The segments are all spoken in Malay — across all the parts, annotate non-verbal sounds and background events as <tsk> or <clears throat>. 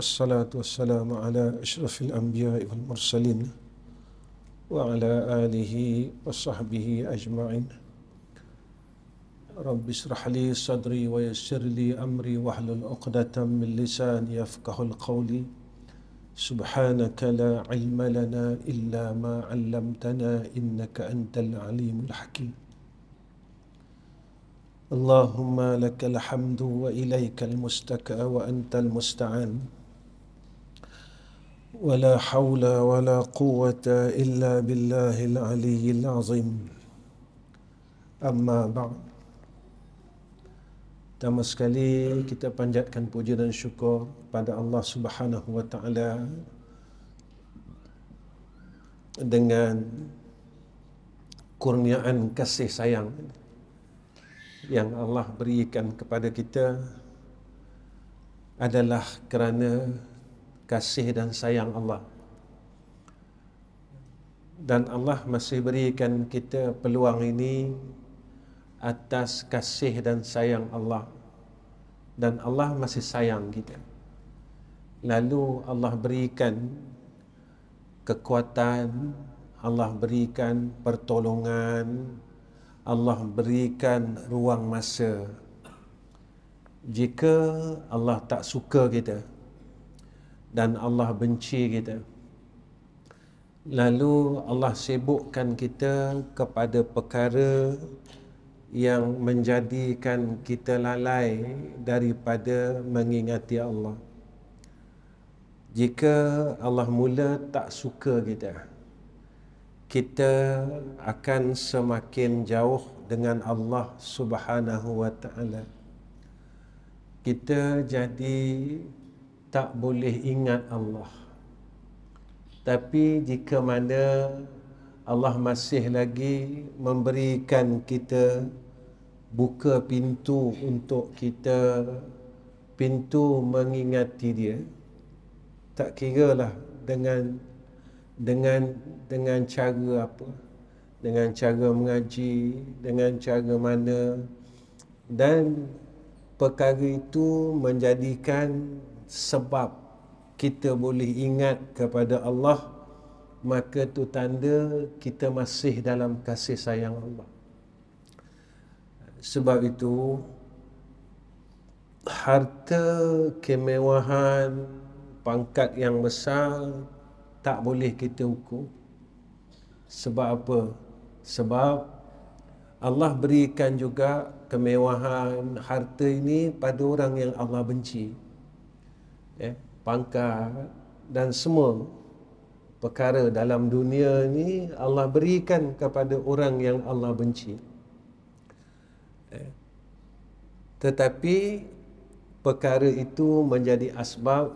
والصلاة والسلام على أشرف الأنبياء والمرسلين وعلى آله وصحبه أجمعين. رب اشرح لي صدري ويسر لي أمري واحلل عقدة من لساني يفقه القول سبحانك لا علم لنا إلا ما علمتنا إنك أنت العليم الحكيم. اللهم لك الحمد وإليك المستكى وأنت المستعان. ولا حول ولا قوة إلا بالله العلي العظيم أما بعد Pertama sekali kita panjatkan puji dan syukur pada Allah Subhanahu wa taala dengan kurniaan kasih sayang yang Allah berikan kepada kita adalah kerana kasih dan sayang Allah. Dan Allah masih berikan kita peluang ini atas kasih dan sayang Allah. Dan Allah masih sayang kita. Lalu Allah berikan kekuatan, Allah berikan pertolongan, Allah berikan ruang masa. Jika Allah tak suka kita dan Allah benci kita, lalu Allah sibukkan kita kepada perkara yang menjadikan kita lalai daripada mengingati Allah. Jika Allah mula tak suka kita, kita akan semakin jauh dengan Allah Subhanahu wa taala. Kita jadi tak boleh ingat Allah. Tapi jika mana Allah masih lagi memberikan kita buka pintu untuk kita pintu mengingati dia tak kiralah dengan dengan dengan cara apa dengan cara mengaji dengan cara mana dan perkara itu menjadikan sebab kita boleh ingat kepada Allah maka tu tanda kita masih dalam kasih sayang Allah. Sebab itu harta kemewahan pangkat yang besar tak boleh kita ukur. Sebab apa? Sebab Allah berikan juga kemewahan harta ini pada orang yang Allah benci. Eh, pangkat dan semua perkara dalam dunia ni Allah berikan kepada orang yang Allah benci. Eh. Tetapi perkara itu menjadi asbab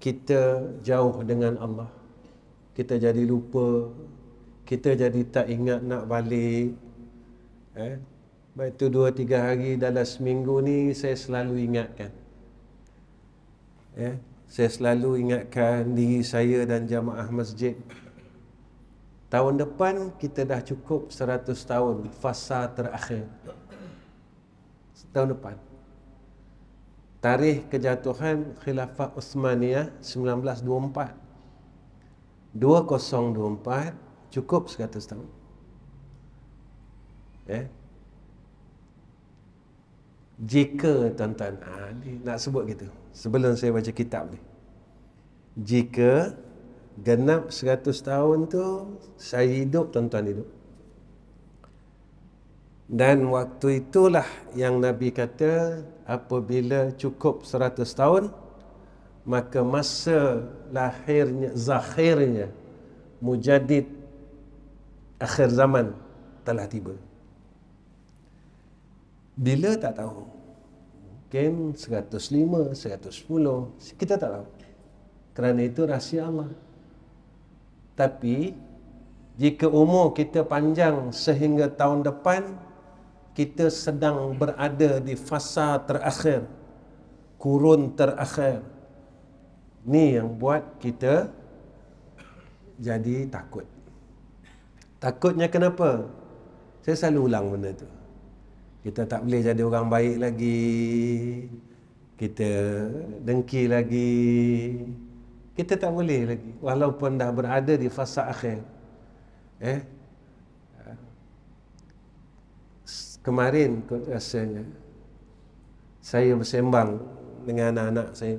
kita jauh dengan Allah. Kita jadi lupa, kita jadi tak ingat nak balik. Eh. Baik itu dua tiga hari dalam seminggu ni saya selalu ingatkan. Eh saya selalu ingatkan diri saya dan jamaah masjid. Tahun depan kita dah cukup 100 tahun fasa terakhir. Tahun depan. Tarikh kejatuhan khilafah Uthmaniyah 1924 2024 cukup 100 tahun. Eh jika tuan-tuan ah, nak sebut gitu sebelum saya baca kitab ni. Jika genap 100 tahun tu saya hidup tuan-tuan hidup. Dan waktu itulah yang Nabi kata apabila cukup 100 tahun maka masa lahirnya zakhirnya mujadid akhir zaman telah tiba. Bila tak tahu? Mungkin 105, 110 kita tak tahu. Kerana itu rahsia Allah. Tapi jika umur kita panjang sehingga tahun depan kita sedang berada di fasa terakhir kurun terakhir. Ni yang buat kita jadi takut. Takutnya kenapa? Saya selalu ulang benda tu kita tak boleh jadi orang baik lagi. Kita dengki lagi. Kita tak boleh lagi. Walaupun dah berada di fasa akhir. Eh? Kemarin rasanya saya bersembang dengan anak-anak saya.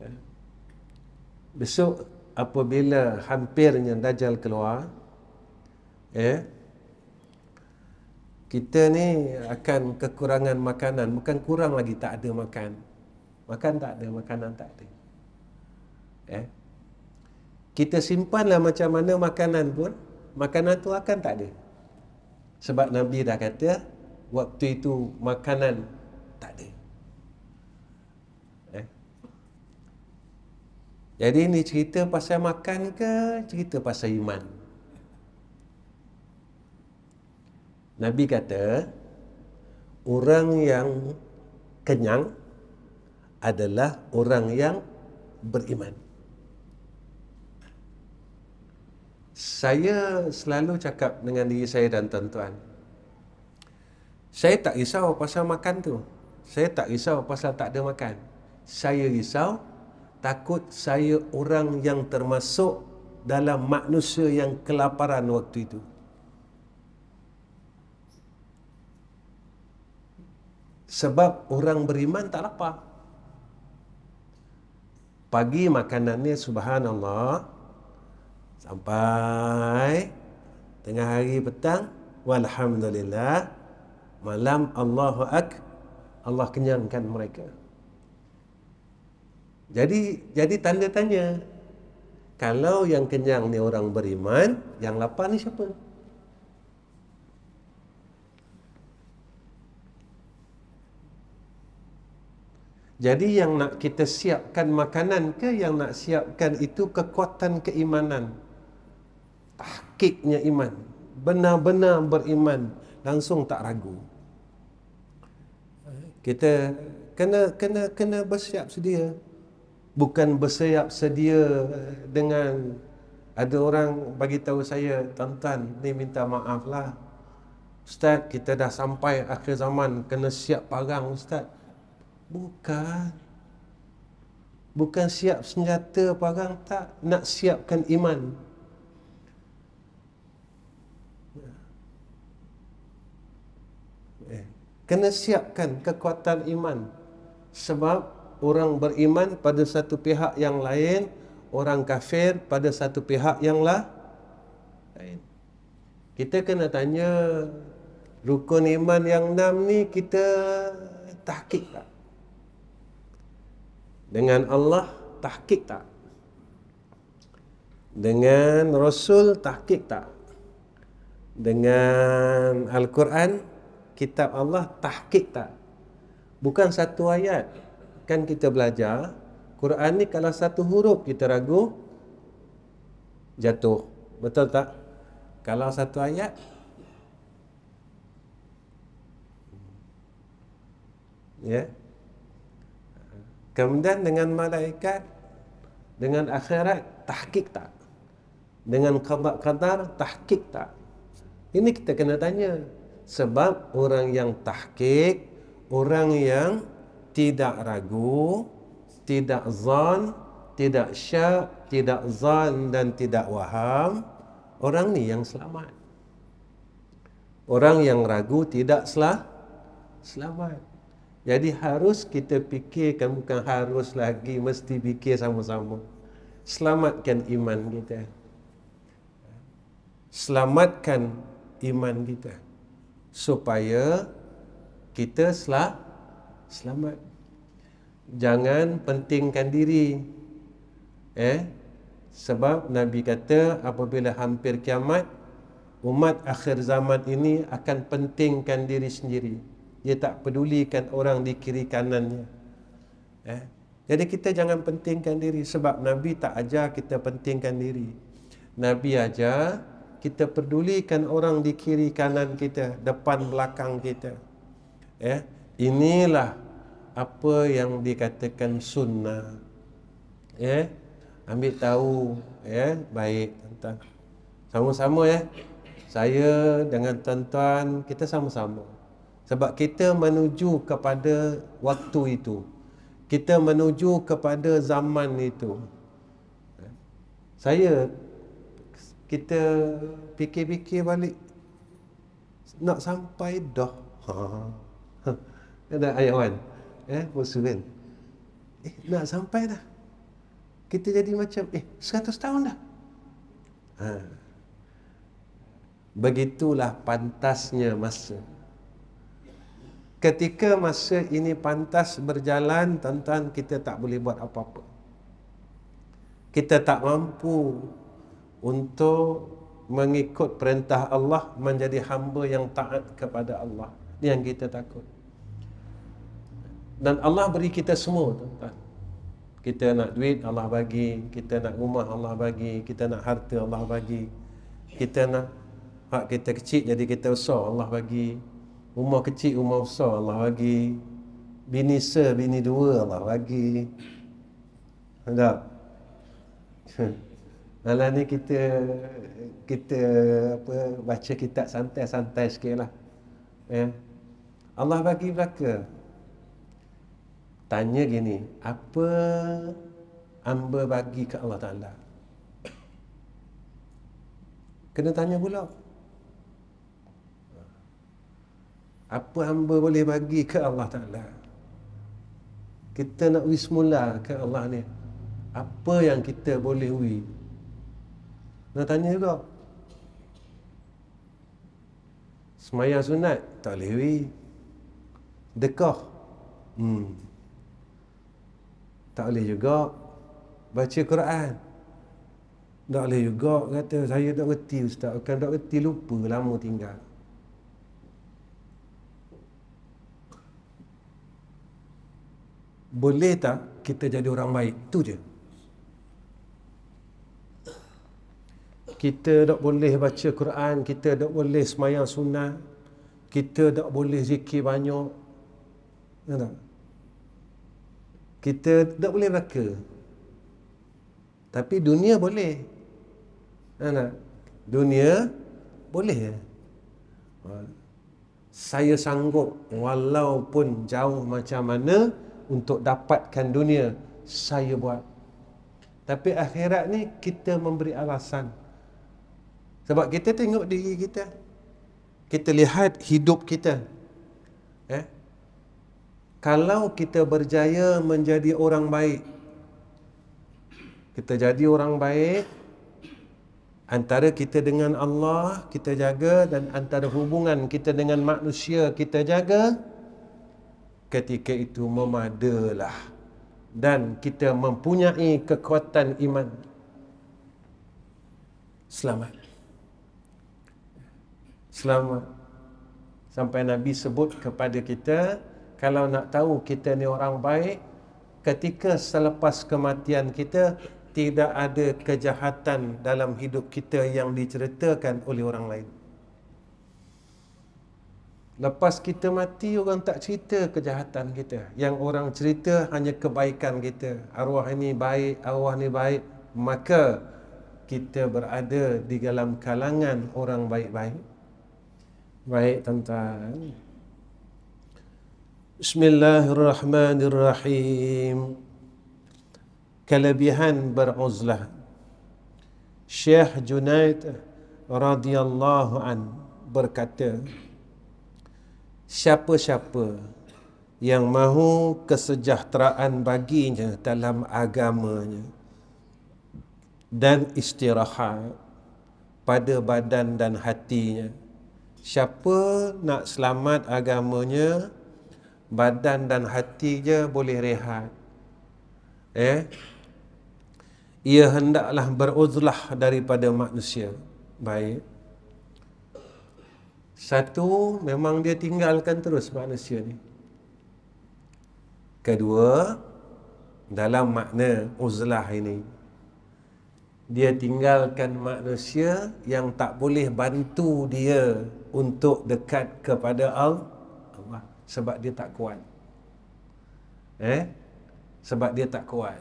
Eh, besok apabila hampirnya dajjal keluar eh kita ni akan kekurangan makanan. Bukan kurang lagi tak ada makan. Makan tak ada makanan tak ada. Eh? Kita simpanlah macam mana makanan pun makanan tu akan tak ada. Sebab nabi dah kata waktu itu makanan tak ada. Eh? Jadi ini cerita pasal makan ke cerita pasal iman Nabi kata orang yang kenyang adalah orang yang beriman. Saya selalu cakap dengan diri saya dan tuan-tuan. Saya tak risau pasal makan tu. Saya tak risau pasal tak ada makan. Saya risau takut saya orang yang termasuk dalam manusia yang kelaparan waktu itu. Sebab orang beriman tak lapar. Pagi makanannya subhanallah sampai tengah hari petang walhamdulillah malam Allahu ak Allah kenyangkan mereka. Jadi jadi tanda tanya kalau yang kenyang ni orang beriman, yang lapar ni siapa? Jadi yang nak kita siapkan makanan ke yang nak siapkan itu kekuatan keimanan. Tahkiknya iman. Benar-benar beriman. Langsung tak ragu. Kita kena kena kena bersiap sedia. Bukan bersiap sedia dengan ada orang bagi tahu saya, tuan-tuan, ni minta maaf lah. Ustaz, kita dah sampai akhir zaman, kena siap parang Ustaz. Bukan. Bukan siap senjata perang tak. Nak siapkan iman. Eh, kena siapkan kekuatan iman. Sebab orang beriman pada satu pihak yang lain. Orang kafir pada satu pihak yang lah. lain. Kita kena tanya rukun iman yang enam ni kita tahkik tak? Dengan Allah tahkik tak? Dengan Rasul tahkik tak? Dengan Al-Quran kitab Allah tahkik tak? Bukan satu ayat. Kan kita belajar Quran ni kalau satu huruf kita ragu jatuh. Betul tak? Kalau satu ayat ya yeah. Kemudian dengan malaikat dengan akhirat tahqiq tak? Dengan qada qadar tahqiq tak? Ini kita kena tanya. Sebab orang yang tahqiq, orang yang tidak ragu, tidak zan, tidak syak, tidak zan dan tidak waham, orang ni yang selamat. Orang yang ragu tidak selah selamat. Jadi harus kita fikirkan bukan harus lagi mesti fikir sama-sama. Selamatkan iman kita. Selamatkan iman kita supaya kita selah selamat. Jangan pentingkan diri. Eh? Sebab Nabi kata apabila hampir kiamat umat akhir zaman ini akan pentingkan diri sendiri dia tak pedulikan orang di kiri kanannya eh? jadi kita jangan pentingkan diri sebab Nabi tak ajar kita pentingkan diri Nabi ajar kita pedulikan orang di kiri kanan kita depan belakang kita eh? inilah apa yang dikatakan sunnah eh? ambil tahu eh? baik sama-sama ya saya dengan tuan-tuan kita sama-sama Sebab kita menuju kepada waktu itu. Kita menuju kepada zaman itu. Saya kita fikir-fikir balik nak sampai dah. Ha. Ada ayat wan. Eh, bosu kan. Eh, nak sampai dah. Kita jadi macam eh 100 tahun dah. Ha. Begitulah pantasnya masa. Ketika masa ini pantas berjalan, tuan kita tak boleh buat apa-apa. Kita tak mampu untuk mengikut perintah Allah menjadi hamba yang taat kepada Allah. Ini yang kita takut. Dan Allah beri kita semua, tuan-tuan. Kita nak duit, Allah bagi. Kita nak rumah, Allah bagi. Kita nak harta, Allah bagi. Kita nak hak kita kecil, jadi kita besar, Allah bagi. Rumah kecil, rumah besar, Allah bagi. Bini se, bini dua, Allah bagi. Tak? <laughs> Malah ni kita kita apa baca kitab santai-santai sikit lah. Ya. Allah bagi belaka tanya gini apa hamba bagi ke Allah Ta'ala kena tanya pula apa hamba boleh bagi ke Allah Ta'ala? Kita nak wis mula ke Allah ni? Apa yang kita boleh wi? Nak tanya juga? Semayang sunat tak boleh wi. Dekah? Hmm. Tak boleh juga. Baca Quran. Tak boleh juga kata. Saya tak reti ustaz. Bukan tak reti lupa lama tinggal. Boleh tak kita jadi orang baik? Tu je. Kita tak boleh baca Quran, kita tak boleh semayang sunnah, kita tak boleh zikir banyak. Tak? kita tak boleh raka tapi dunia boleh Anak, dunia boleh ha. saya sanggup walaupun jauh macam mana untuk dapatkan dunia saya buat. Tapi akhirat ni kita memberi alasan. Sebab kita tengok diri kita kita lihat hidup kita eh? Kalau kita berjaya menjadi orang baik kita jadi orang baik antara kita dengan Allah kita jaga dan antara hubungan kita dengan manusia kita jaga ketika itu memadalah. Dan kita mempunyai kekuatan iman. Selamat. Selamat. Sampai Nabi sebut kepada kita kalau nak tahu kita ni orang baik ketika selepas kematian kita tidak ada kejahatan dalam hidup kita yang diceritakan oleh orang lain lepas kita mati orang tak cerita kejahatan kita. Yang orang cerita hanya kebaikan kita. Arwah ini baik arwah ini baik. Maka kita berada di dalam kalangan orang baik-baik. Baik tuan-tuan. Bismillahirrahmanirrahim. Kelebihan beruzlah. Syekh Junaid radhiyallahu an berkata, siapa-siapa yang mahu kesejahteraan baginya dalam agamanya dan istirahat pada badan dan hatinya. Siapa nak selamat agamanya, badan dan hati je boleh rehat. Eh? Ia hendaklah beruzlah daripada manusia. Baik. Satu, memang dia tinggalkan terus manusia ni. Kedua, dalam makna uzlah ini, dia tinggalkan manusia yang tak boleh bantu dia untuk dekat kepada Allah sebab dia tak kuat. Eh? Sebab dia tak kuat.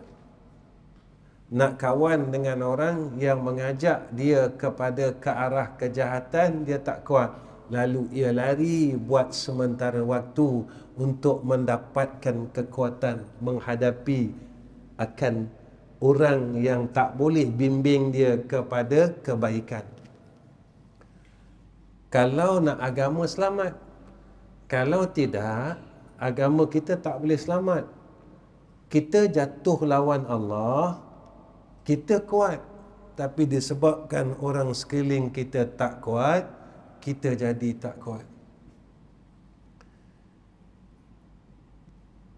Nak kawan dengan orang yang mengajak dia kepada ke arah kejahatan, dia tak kuat. Lalu ia lari buat sementara waktu untuk mendapatkan kekuatan menghadapi akan orang yang tak boleh bimbing dia kepada kebaikan. Kalau nak agama selamat, kalau tidak, agama kita tak boleh selamat. Kita jatuh lawan Allah, kita kuat. Tapi disebabkan orang sekeliling kita tak kuat, kita jadi tak kuat.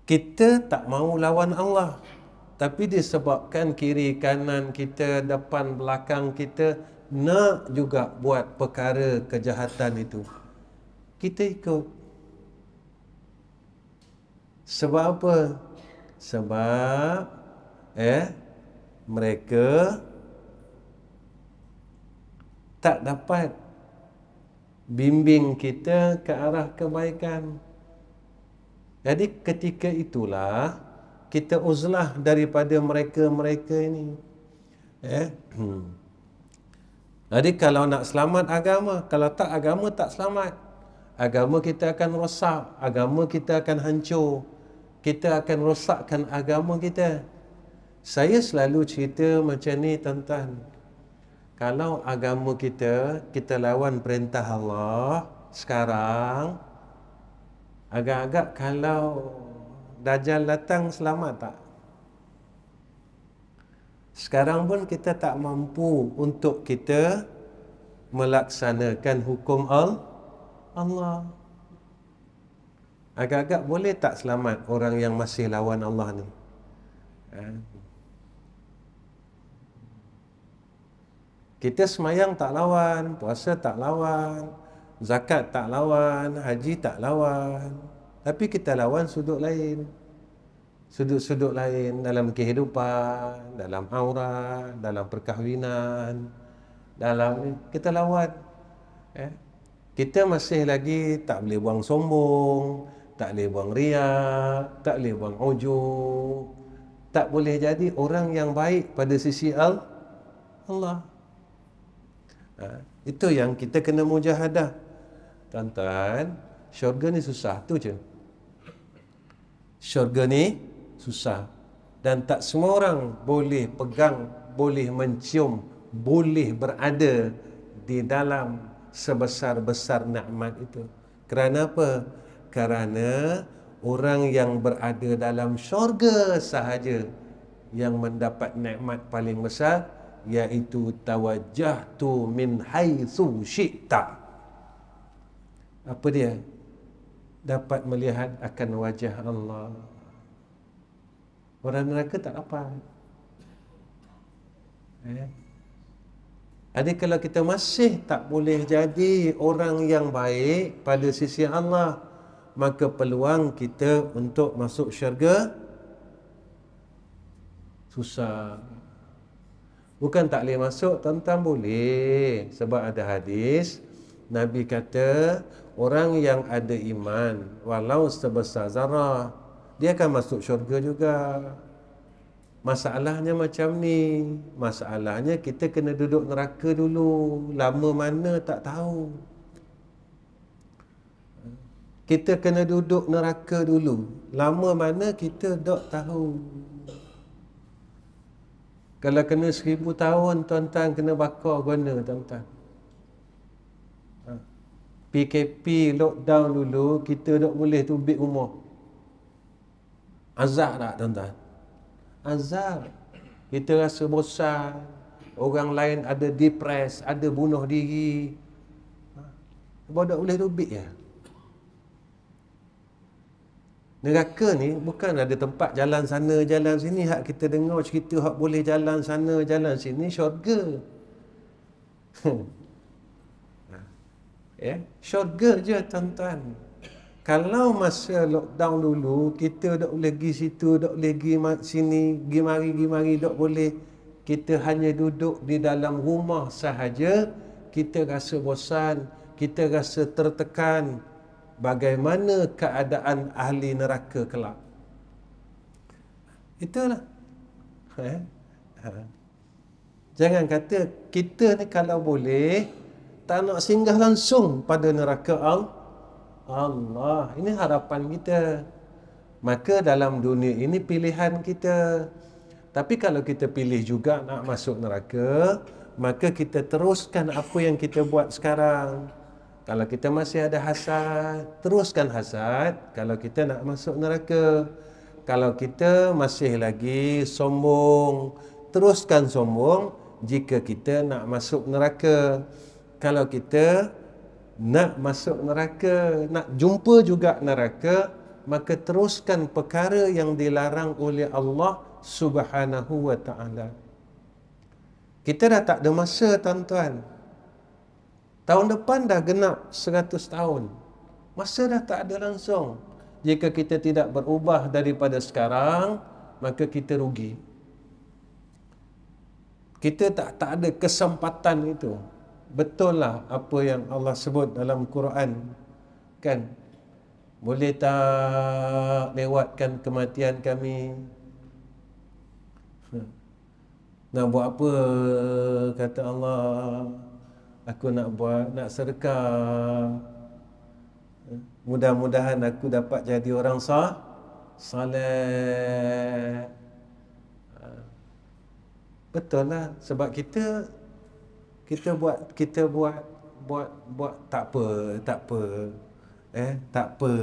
Kita tak mau lawan Allah. Tapi disebabkan kiri kanan kita, depan belakang kita nak juga buat perkara kejahatan itu. Kita ikut. Sebab apa? Sebab eh mereka tak dapat bimbing kita ke arah kebaikan. Jadi ketika itulah kita uzlah daripada mereka-mereka ini. Eh? <clears throat> Jadi kalau nak selamat agama, kalau tak agama tak selamat. Agama kita akan rosak, agama kita akan hancur. Kita akan rosakkan agama kita. Saya selalu cerita macam ni tuan-tuan. Kalau agama kita, kita lawan perintah Allah sekarang, agak-agak kalau Dajjal datang selamat tak? Sekarang pun kita tak mampu untuk kita melaksanakan hukum Allah. Agak-agak boleh tak selamat orang yang masih lawan Allah ni? Ha? Kita semayang tak lawan, puasa tak lawan, zakat tak lawan, haji tak lawan. Tapi kita lawan sudut lain. Sudut-sudut lain dalam kehidupan, dalam aurat, dalam perkahwinan, dalam kita lawan. Eh? Kita masih lagi tak boleh buang sombong, tak boleh buang riak, tak boleh buang ujub. Tak boleh jadi orang yang baik pada sisi Allah. Ha, itu yang kita kena mujahadah. Tuan-tuan, syurga ni susah tu je. Syurga ni susah. Dan tak semua orang boleh pegang, boleh mencium, boleh berada di dalam sebesar-besar nikmat itu. Kerana apa? Kerana orang yang berada dalam syurga sahaja yang mendapat nikmat paling besar iaitu tawajjahtu min haitsu syi'ta. Apa dia? Dapat melihat akan wajah Allah. Orang neraka tak apa eh? Jadi kalau kita masih tak boleh jadi orang yang baik pada sisi Allah, maka peluang kita untuk masuk syurga susah. Bukan tak boleh masuk, tuan-tuan boleh. Sebab ada hadis, Nabi kata, orang yang ada iman, walau sebesar zarah, dia akan masuk syurga juga. Masalahnya macam ni. Masalahnya kita kena duduk neraka dulu. Lama mana tak tahu. Kita kena duduk neraka dulu. Lama mana kita tak tahu. Kalau kena seribu tahun tuan-tuan kena bakar guna tuan-tuan. PKP ha. lockdown dulu kita tak boleh tubik rumah. Azab tak tuan-tuan? Azab. Kita rasa bosan. Orang lain ada depres, ada bunuh diri. Sebab ha. tak boleh tubik ya. Neraka ni bukan ada tempat jalan sana, jalan sini. Hak kita dengar cerita hak boleh jalan sana, jalan sini, syurga. <laughs> ya, syurga je tuan-tuan. Kalau masa lockdown dulu, kita tak boleh pergi situ, tak boleh pergi sini, pergi mari, pergi mari, tak boleh. Kita hanya duduk di dalam rumah sahaja, kita rasa bosan, kita rasa tertekan, bagaimana keadaan ahli neraka kelak. Itulah. Ha? Ha. Jangan kata kita ni kalau boleh tak nak singgah langsung pada neraka Allah. Ini harapan kita. Maka dalam dunia ini pilihan kita. Tapi kalau kita pilih juga nak masuk neraka, maka kita teruskan apa yang kita buat sekarang. Kalau kita masih ada hasad, teruskan hasad. Kalau kita nak masuk neraka, kalau kita masih lagi sombong, teruskan sombong jika kita nak masuk neraka. Kalau kita nak masuk neraka, nak jumpa juga neraka, maka teruskan perkara yang dilarang oleh Allah Subhanahu wa taala. Kita dah tak ada masa tuan-tuan. Tahun depan dah genap 100 tahun. Masa dah tak ada langsung. Jika kita tidak berubah daripada sekarang, maka kita rugi. Kita tak tak ada kesempatan itu. Betul lah apa yang Allah sebut dalam Quran. Kan? Boleh tak lewatkan kematian kami? Nak buat apa kata Allah? Aku nak buat nak sedekah. Mudah-mudahan aku dapat jadi orang sah saleh. Betul lah sebab kita kita buat kita buat buat buat tak apa tak apa. Eh tak apa.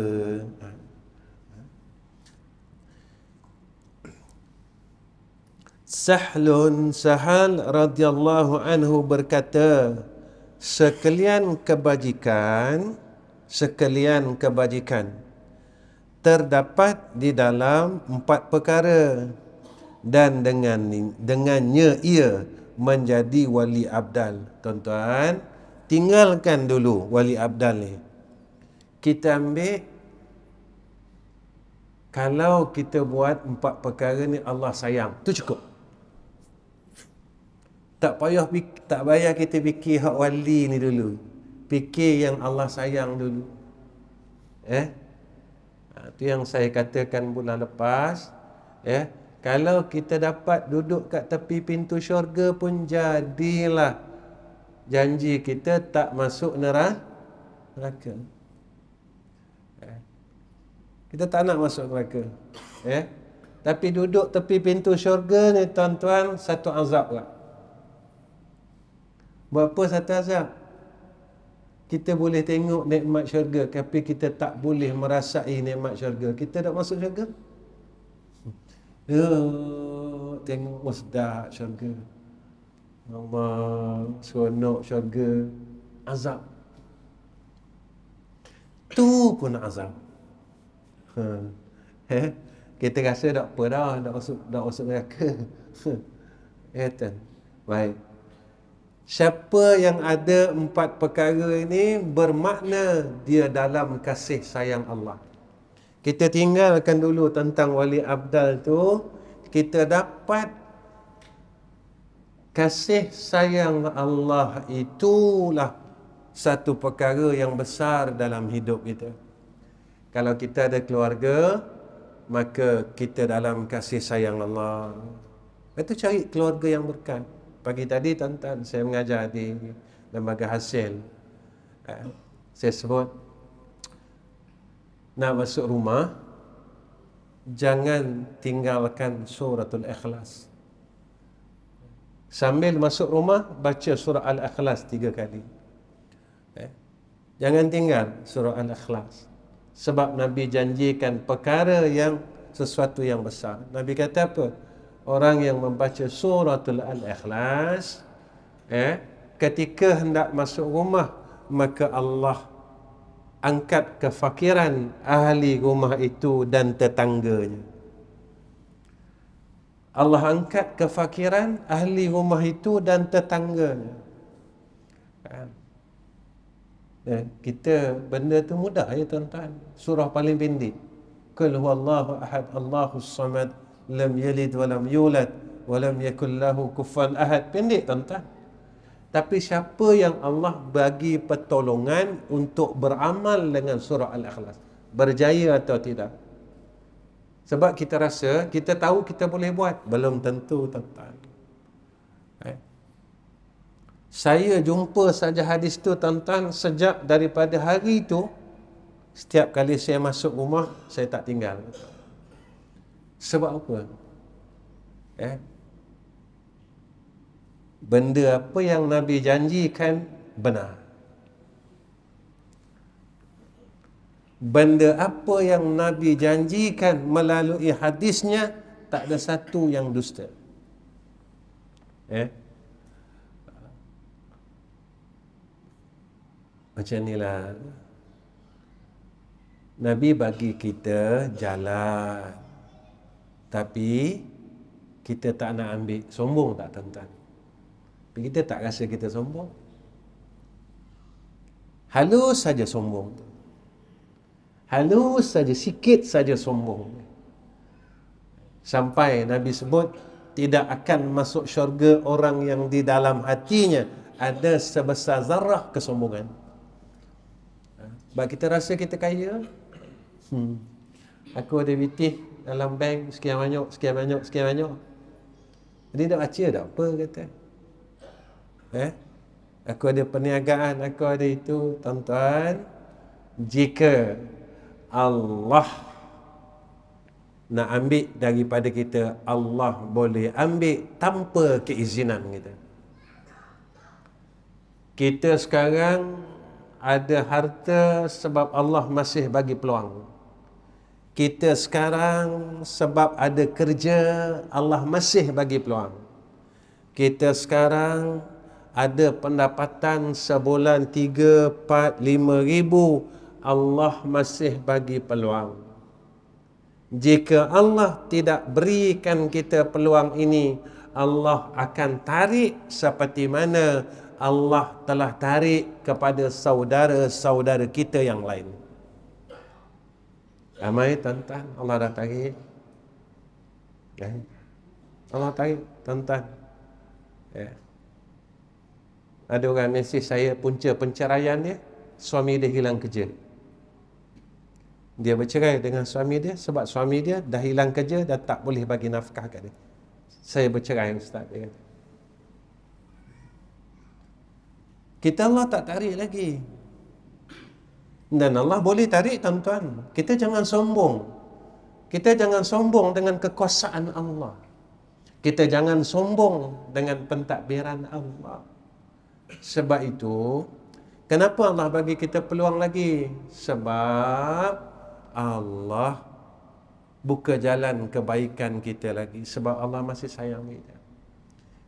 Sahlun Sahal radhiyallahu anhu berkata sekalian kebajikan sekalian kebajikan terdapat di dalam empat perkara dan dengan dengannya ia menjadi wali abdal. Tuan-tuan tinggalkan dulu wali abdal ni. Kita ambil kalau kita buat empat perkara ni Allah sayang. Tu cukup tak payah tak payah kita fikir hak wali ni dulu. Fikir yang Allah sayang dulu. Eh? Ha, tu yang saya katakan bulan lepas, eh, kalau kita dapat duduk kat tepi pintu syurga pun jadilah janji kita tak masuk neraka. Eh? Kita tak nak masuk neraka. Eh? Tapi duduk tepi pintu syurga ni tuan-tuan satu azab lah. Buat apa satu azab? Kita boleh tengok nikmat syurga tapi kita tak boleh merasai nikmat syurga. Kita dah masuk syurga? Oh, tengok musdak syurga. Allah, seronok syurga. Azab. Tu pun azab. Ha. Eh? Kita rasa tak apa dah, dah masuk, dah masuk neraka. <laughs> Eh, Baik. Siapa yang ada empat perkara ini bermakna dia dalam kasih sayang Allah. Kita tinggalkan dulu tentang wali abdal tu, kita dapat kasih sayang Allah itulah satu perkara yang besar dalam hidup kita. Kalau kita ada keluarga, maka kita dalam kasih sayang Allah. Itu cari keluarga yang berkat. Pagi tadi tuan-tuan saya mengajar di lembaga hasil. Eh, saya sebut nak masuk rumah jangan tinggalkan suratul ikhlas. Sambil masuk rumah baca surah al-ikhlas tiga kali. Eh, jangan tinggal surah al-ikhlas. Sebab Nabi janjikan perkara yang sesuatu yang besar. Nabi kata apa? Orang yang membaca suratul al-ikhlas eh ketika hendak masuk rumah maka Allah angkat kefakiran ahli rumah itu dan tetangganya. Allah angkat kefakiran ahli rumah itu dan tetangganya. Kan? eh, kita benda tu mudah ya tuan-tuan. Surah paling pendek. Kul huwallahu ahad allahus samad lam yalid wa lam yulad wa lam yakul lahu kufuwan ahad. Pendek tuan-tuan. Tapi siapa yang Allah bagi pertolongan untuk beramal dengan surah al-ikhlas? Berjaya atau tidak? Sebab kita rasa kita tahu kita boleh buat. Belum tentu tuan-tuan. Eh? Saya jumpa saja hadis tu tuan-tuan sejak daripada hari itu setiap kali saya masuk rumah saya tak tinggal. Sebab apa? Eh? Benda apa yang Nabi janjikan benar. Benda apa yang Nabi janjikan melalui hadisnya tak ada satu yang dusta. Eh? Macam inilah Nabi bagi kita jalan Tapi Kita tak nak ambil Sombong tak tuan-tuan? Tapi kita tak rasa kita sombong. Halus saja sombong Halus saja Sikit saja sombong. Sampai Nabi sebut Tidak akan masuk syurga Orang yang di dalam hatinya Ada sebesar zarah kesombongan. Sebab kita rasa kita kaya. Hmm. Aku ada bitih dalam bank sekian banyak, sekian banyak, sekian banyak. Jadi dah baca tak apa kata. Eh? Aku ada perniagaan, aku ada itu, tuan-tuan. Jika Allah nak ambil daripada kita, Allah boleh ambil tanpa keizinan kita. Kita sekarang ada harta sebab Allah masih bagi peluang. Kita sekarang sebab ada kerja Allah masih bagi peluang. Kita sekarang ada pendapatan sebulan 3, 4, 5 ribu Allah masih bagi peluang. Jika Allah tidak berikan kita peluang ini, Allah akan tarik seperti mana Allah telah tarik kepada saudara-saudara kita yang lain. Ramai tuan-tuan, Allah dah tarik. Ya. Allah tarik tuan-tuan. Ya. Ada orang mesej saya punca penceraian dia, suami dia hilang kerja. Dia bercerai dengan suami dia sebab suami dia dah hilang kerja dan tak boleh bagi nafkah kat dia. Saya bercerai ustaz dia kata. Kita Allah tak tarik lagi. Dan Allah boleh tarik tuan-tuan. Kita jangan sombong. Kita jangan sombong dengan kekuasaan Allah. Kita jangan sombong dengan pentadbiran Allah. Sebab itu, kenapa Allah bagi kita peluang lagi? Sebab Allah buka jalan kebaikan kita lagi. Sebab Allah masih sayang kita.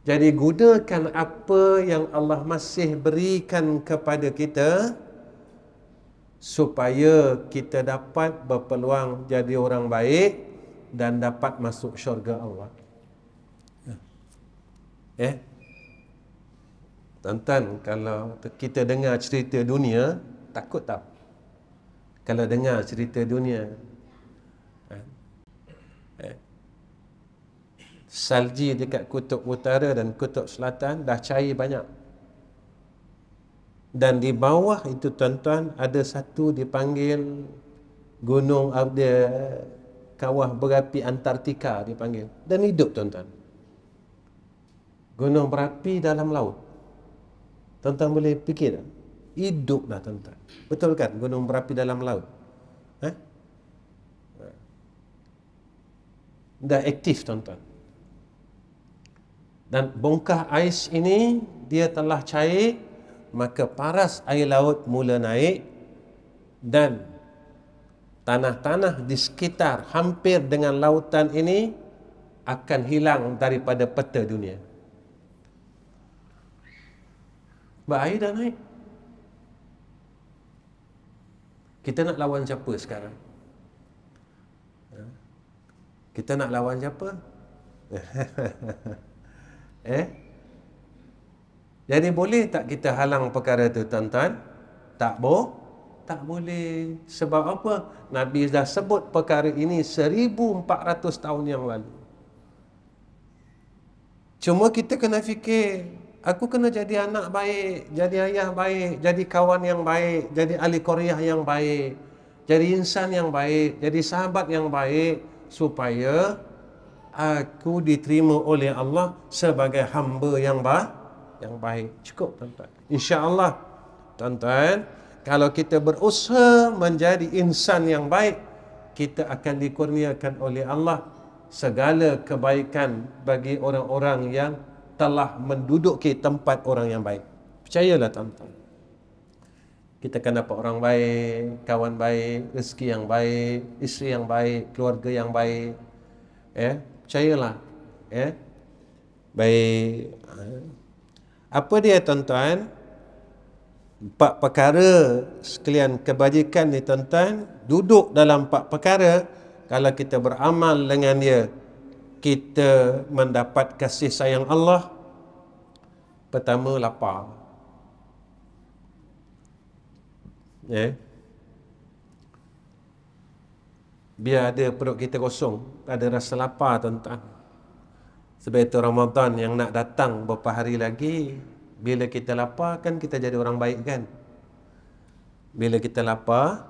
Jadi gunakan apa yang Allah masih berikan kepada kita supaya kita dapat berpeluang jadi orang baik dan dapat masuk syurga Allah. Eh? Tuan-tuan, kalau kita dengar cerita dunia, takut tak? Kalau dengar cerita dunia, salji dekat kutub utara dan kutub selatan dah cair banyak. Dan di bawah itu tuan-tuan ada satu dipanggil gunung ada kawah berapi Antartika dipanggil dan hidup tuan-tuan. Gunung berapi dalam laut. Tuan-tuan boleh fikir tak? Hidup dah tuan-tuan. Betul kan gunung berapi dalam laut? Eh? Dah aktif tuan-tuan. Dan bongkah ais ini dia telah cair maka paras air laut mula naik dan tanah-tanah di sekitar hampir dengan lautan ini akan hilang daripada peta dunia. Sebab air dah naik. Kita nak lawan siapa sekarang? Ha? Kita nak lawan siapa? <laughs> Eh? Jadi boleh tak kita halang perkara itu tuan-tuan? Tak boh? Tak boleh. Sebab apa? Nabi dah sebut perkara ini 1400 tahun yang lalu. Cuma kita kena fikir, aku kena jadi anak baik, jadi ayah baik, jadi kawan yang baik, jadi ahli Korea yang baik, jadi insan yang baik, jadi sahabat yang baik supaya aku diterima oleh Allah sebagai hamba yang ba yang baik. Cukup tuan-tuan. Insya-Allah tuan-tuan, kalau kita berusaha menjadi insan yang baik, kita akan dikurniakan oleh Allah segala kebaikan bagi orang-orang yang telah menduduki tempat orang yang baik. Percayalah tuan-tuan. Kita akan dapat orang baik, kawan baik, rezeki yang baik, isteri yang baik, keluarga yang baik. Ya, percayalah. Ya. Baik. Apa dia tuan-tuan? Empat perkara sekalian kebajikan ni tuan-tuan, duduk dalam empat perkara. Kalau kita beramal dengan dia kita mendapat kasih sayang Allah. Pertama lapar. Yeah. biar ada perut kita kosong ada rasa lapar tuan-tuan sebab itu Ramadan yang nak datang beberapa hari lagi bila kita lapar kan kita jadi orang baik kan bila kita lapar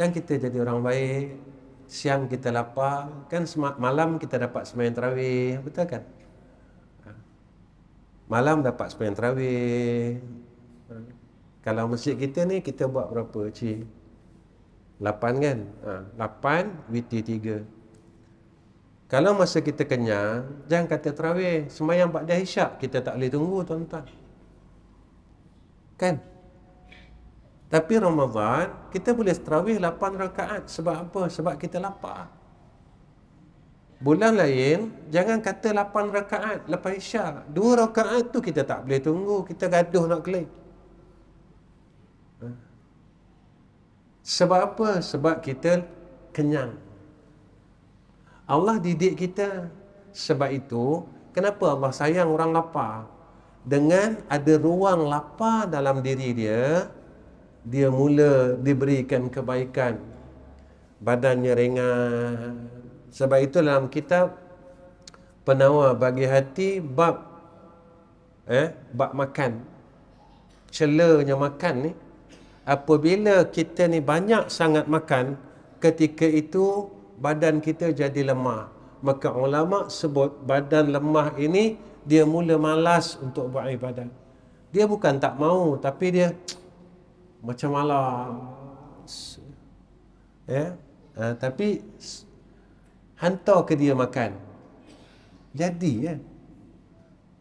kan kita jadi orang baik siang kita lapar, kan malam kita dapat sembahyang tarawih, betul kan? Ha. Malam dapat sembahyang tarawih. Ha. Kalau masjid kita ni kita buat berapa, cik? Lapan kan? Ha. Lapan, witi tiga. Kalau masa kita kenyang, jangan kata tarawih. Sembahyang Pak Isyak, kita tak boleh tunggu tuan-tuan. Kan? Tapi Ramadan kita boleh terawih 8 rakaat sebab apa? Sebab kita lapar. Bulan lain jangan kata 8 rakaat lepas Isyak. 2 rakaat tu kita tak boleh tunggu, kita gaduh nak kelik. Ha? Sebab apa? Sebab kita kenyang. Allah didik kita. Sebab itu, kenapa Allah sayang orang lapar? Dengan ada ruang lapar dalam diri dia, dia mula diberikan kebaikan badannya ringan sebab itu dalam kitab penawar bagi hati bab eh bab makan celanya makan ni apabila kita ni banyak sangat makan ketika itu badan kita jadi lemah. Maka ulama sebut badan lemah ini dia mula malas untuk buat ibadat. Dia bukan tak mau tapi dia <tsk> macam malas ya? Uh, tapi hantar ke dia makan. Jadi ya.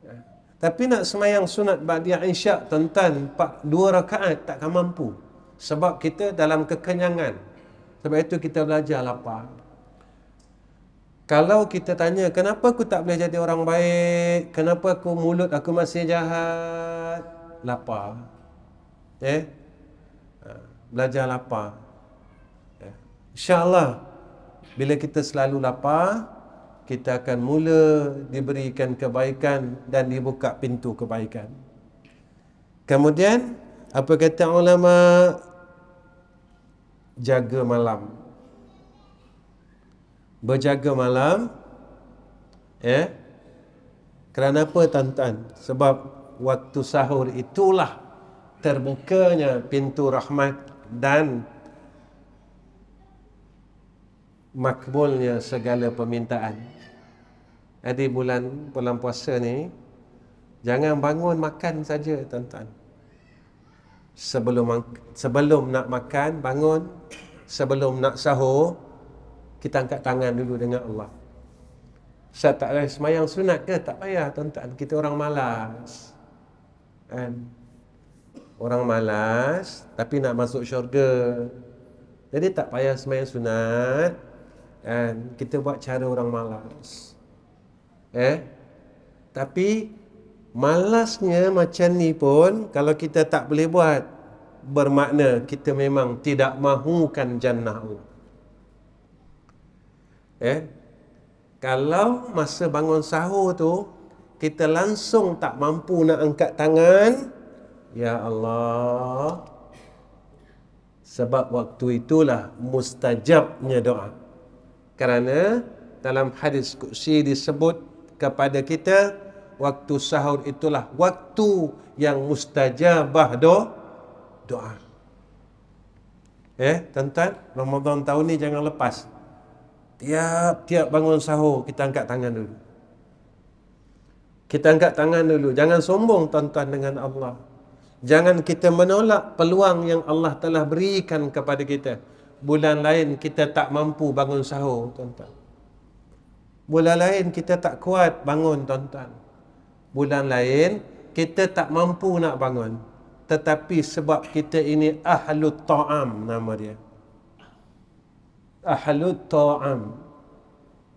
Uh, tapi nak semayang sunat ba'diyah insya tentang dua rakaat takkan mampu. Sebab kita dalam kekenyangan. Sebab itu kita belajar lapar kalau kita tanya kenapa aku tak boleh jadi orang baik kenapa aku mulut aku masih jahat lapar eh belajar lapar. Ya. InsyaAllah, bila kita selalu lapar, kita akan mula diberikan kebaikan dan dibuka pintu kebaikan. Kemudian, apa kata ulama? Jaga malam. Berjaga malam. Ya. Kerana apa, tuan-tuan? Sebab waktu sahur itulah terbukanya pintu rahmat dan makbulnya segala permintaan. Jadi bulan bulan puasa ni jangan bangun makan saja tuan-tuan. Sebelum sebelum nak makan bangun, sebelum nak sahur kita angkat tangan dulu dengan Allah. Saya tak payah semayang sunat ke? Tak payah tuan-tuan. Kita orang malas. Kan? orang malas tapi nak masuk syurga. Jadi tak payah sembahyang sunat dan kita buat cara orang malas. Eh? Tapi malasnya macam ni pun kalau kita tak boleh buat bermakna kita memang tidak mahukan jannah Allah. Eh? Kalau masa bangun sahur tu kita langsung tak mampu nak angkat tangan, Ya Allah. Sebab waktu itulah mustajabnya doa. Kerana dalam hadis kursi disebut kepada kita Waktu sahur itulah waktu yang mustajabah do, doa. Eh, tuan-tuan, Ramadan tahun ni jangan lepas Tiap-tiap bangun sahur kita angkat tangan dulu Kita angkat tangan dulu. Jangan sombong tuan-tuan dengan Allah. Jangan kita menolak peluang yang Allah telah berikan kepada kita. Bulan lain kita tak mampu bangun sahur, tuan-tuan. Bulan lain kita tak kuat bangun, tuan-tuan. Bulan lain kita tak mampu nak bangun. Tetapi sebab kita ini ahlut ta'am nama dia. Ahlut ta'am.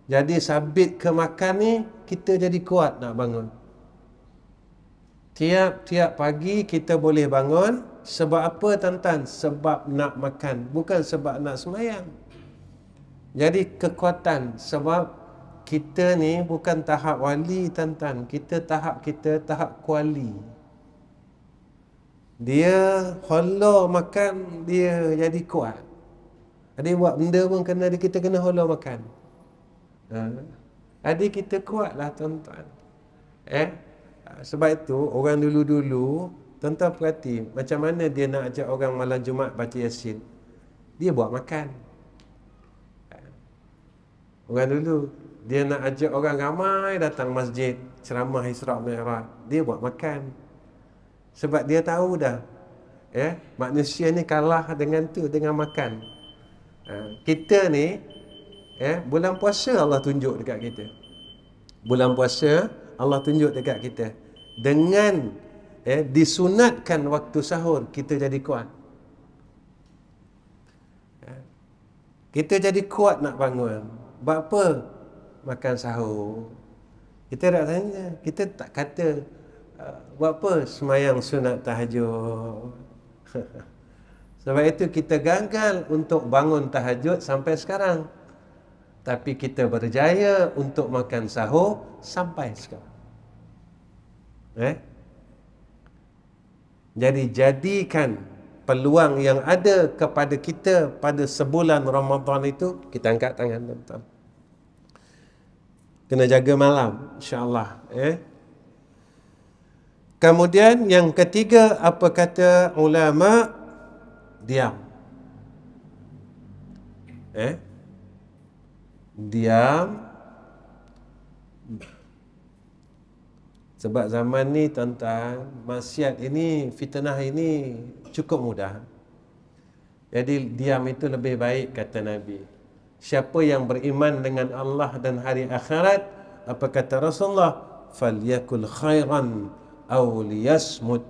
Jadi sabit ke makan ni kita jadi kuat nak bangun. Tiap-tiap pagi kita boleh bangun sebab apa tuan-tuan? Sebab nak makan, bukan sebab nak semayang. Jadi kekuatan sebab kita ni bukan tahap wali tuan-tuan, kita tahap kita tahap kuali. Dia holo makan dia jadi kuat. Ada buat benda pun kena kita kena holo makan. Ha. Adik kita kuatlah tuan-tuan. Eh? Sebab itu orang dulu-dulu tuan-tuan perhati macam mana dia nak ajak orang malam Jumaat baca Yasin. Dia buat makan. Ha. Orang dulu dia nak ajak orang ramai datang masjid ceramah Isra Mi'raj. Dia buat makan. Sebab dia tahu dah eh manusia ni kalah dengan tu dengan makan. Ha. Kita ni eh bulan puasa Allah tunjuk dekat kita. Bulan puasa Allah tunjuk dekat kita. Dengan eh disunatkan waktu sahur kita jadi kuat. Eh, kita jadi kuat nak bangun. Buat apa? Makan sahur. Kita tak tanya kita tak kata uh, buat apa? Semayang sunat tahajud <laughs> sebab itu kita gagal untuk bangun tahajud sampai sekarang tapi kita berjaya untuk makan sahur sampai sekarang. Eh? Jadi jadikan peluang yang ada kepada kita pada sebulan Ramadan itu kita angkat tangan tuan-tuan. Kena jaga malam insya-Allah eh. Kemudian yang ketiga apa kata ulama diam. Eh? diam. Sebab zaman ni tuan-tuan maksiat ini fitnah ini cukup mudah. Jadi diam itu lebih baik kata Nabi. Siapa yang beriman dengan Allah dan hari akhirat apa kata Rasulullah? Falyakul khairan aw liyasmut.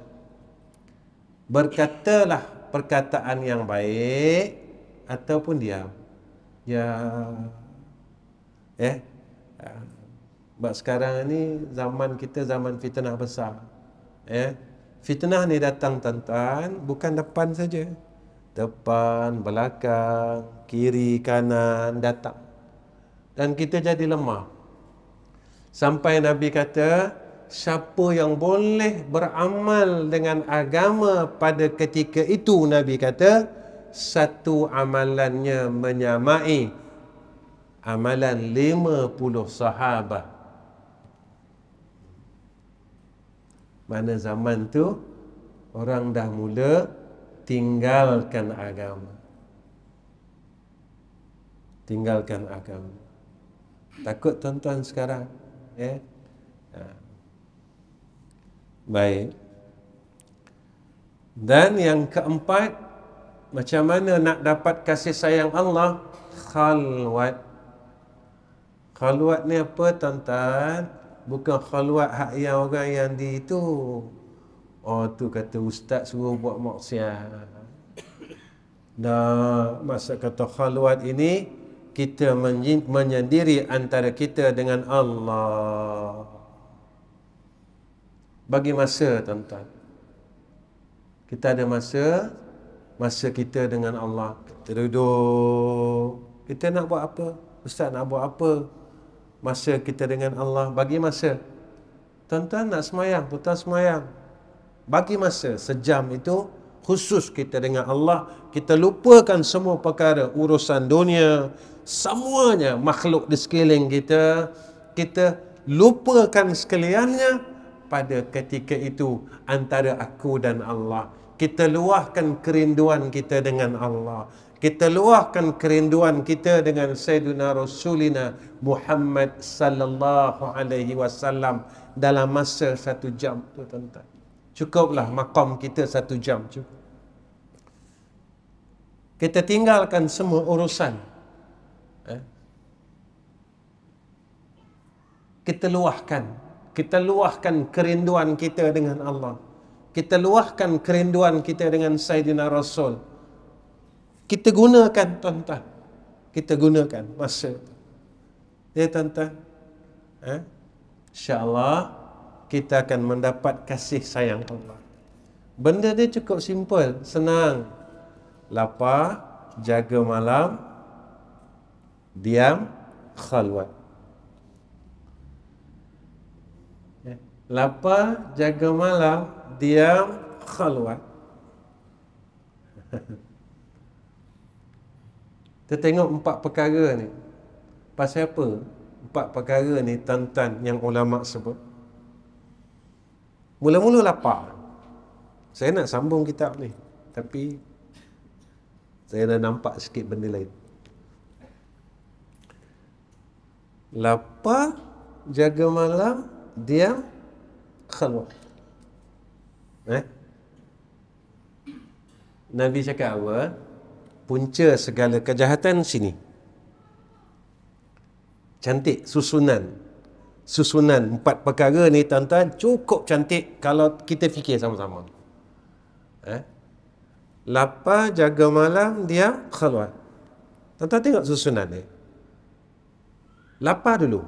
Berkatalah perkataan yang baik ataupun diam ya Eh? Sebab sekarang ni zaman kita zaman fitnah besar. Eh? Fitnah ni datang tuan-tuan bukan depan saja. Depan, belakang, kiri, kanan datang. Dan kita jadi lemah. Sampai Nabi kata, siapa yang boleh beramal dengan agama pada ketika itu Nabi kata, satu amalannya menyamai amalan 50 sahabat mana zaman tu orang dah mula tinggalkan agama. Tinggalkan agama. Takut tuan-tuan sekarang ya ha. Baik dan yang keempat macam mana nak dapat kasih sayang Allah khalwat Khalwat ni apa tuan-tuan? Bukan khalwat hak yang orang yang di itu. Oh tu kata ustaz suruh buat maksiat. Dan masa kata khalwat ini kita menyendiri antara kita dengan Allah. Bagi masa tuan-tuan. Kita ada masa masa kita dengan Allah. Kita duduk. Kita nak buat apa? Ustaz nak buat apa? masa kita dengan Allah bagi masa tuan-tuan nak semayang tuan semayang bagi masa sejam itu khusus kita dengan Allah kita lupakan semua perkara urusan dunia semuanya makhluk di sekeliling kita kita lupakan sekaliannya pada ketika itu antara aku dan Allah kita luahkan kerinduan kita dengan Allah kita luahkan kerinduan kita dengan Sayyidina Rasulina Muhammad sallallahu alaihi wasallam dalam masa satu jam tu tuan-tuan. Cukuplah makom kita satu jam cukup. Kita tinggalkan semua urusan. Eh? Kita luahkan. Kita luahkan kerinduan kita dengan Allah. Kita luahkan kerinduan kita dengan Sayyidina Rasul. Kita gunakan tuan-tuan. Kita gunakan masa itu. Ya tuan-tuan. Eh? InsyaAllah kita akan mendapat kasih sayang Allah. Benda dia cukup simple, senang. Lapar, jaga malam, diam, khalwat. Lapar, jaga malam, diam, khalwat. <laughs> Kita tengok empat perkara ni. Pasal apa? empat perkara ni tuan-tuan yang ulama sebut. Mula-mula lapar. Saya nak sambung kitab ni. Tapi saya dah nampak sikit benda lain. Lapar, jaga malam, diam, khalwat. Eh? Nabi cakap apa? Punca segala kejahatan sini cantik susunan susunan empat perkara ni tuan-tuan cukup cantik kalau kita fikir sama-sama eh? lapar jaga malam dia khalwat tuan-tuan tengok susunan ni lapar dulu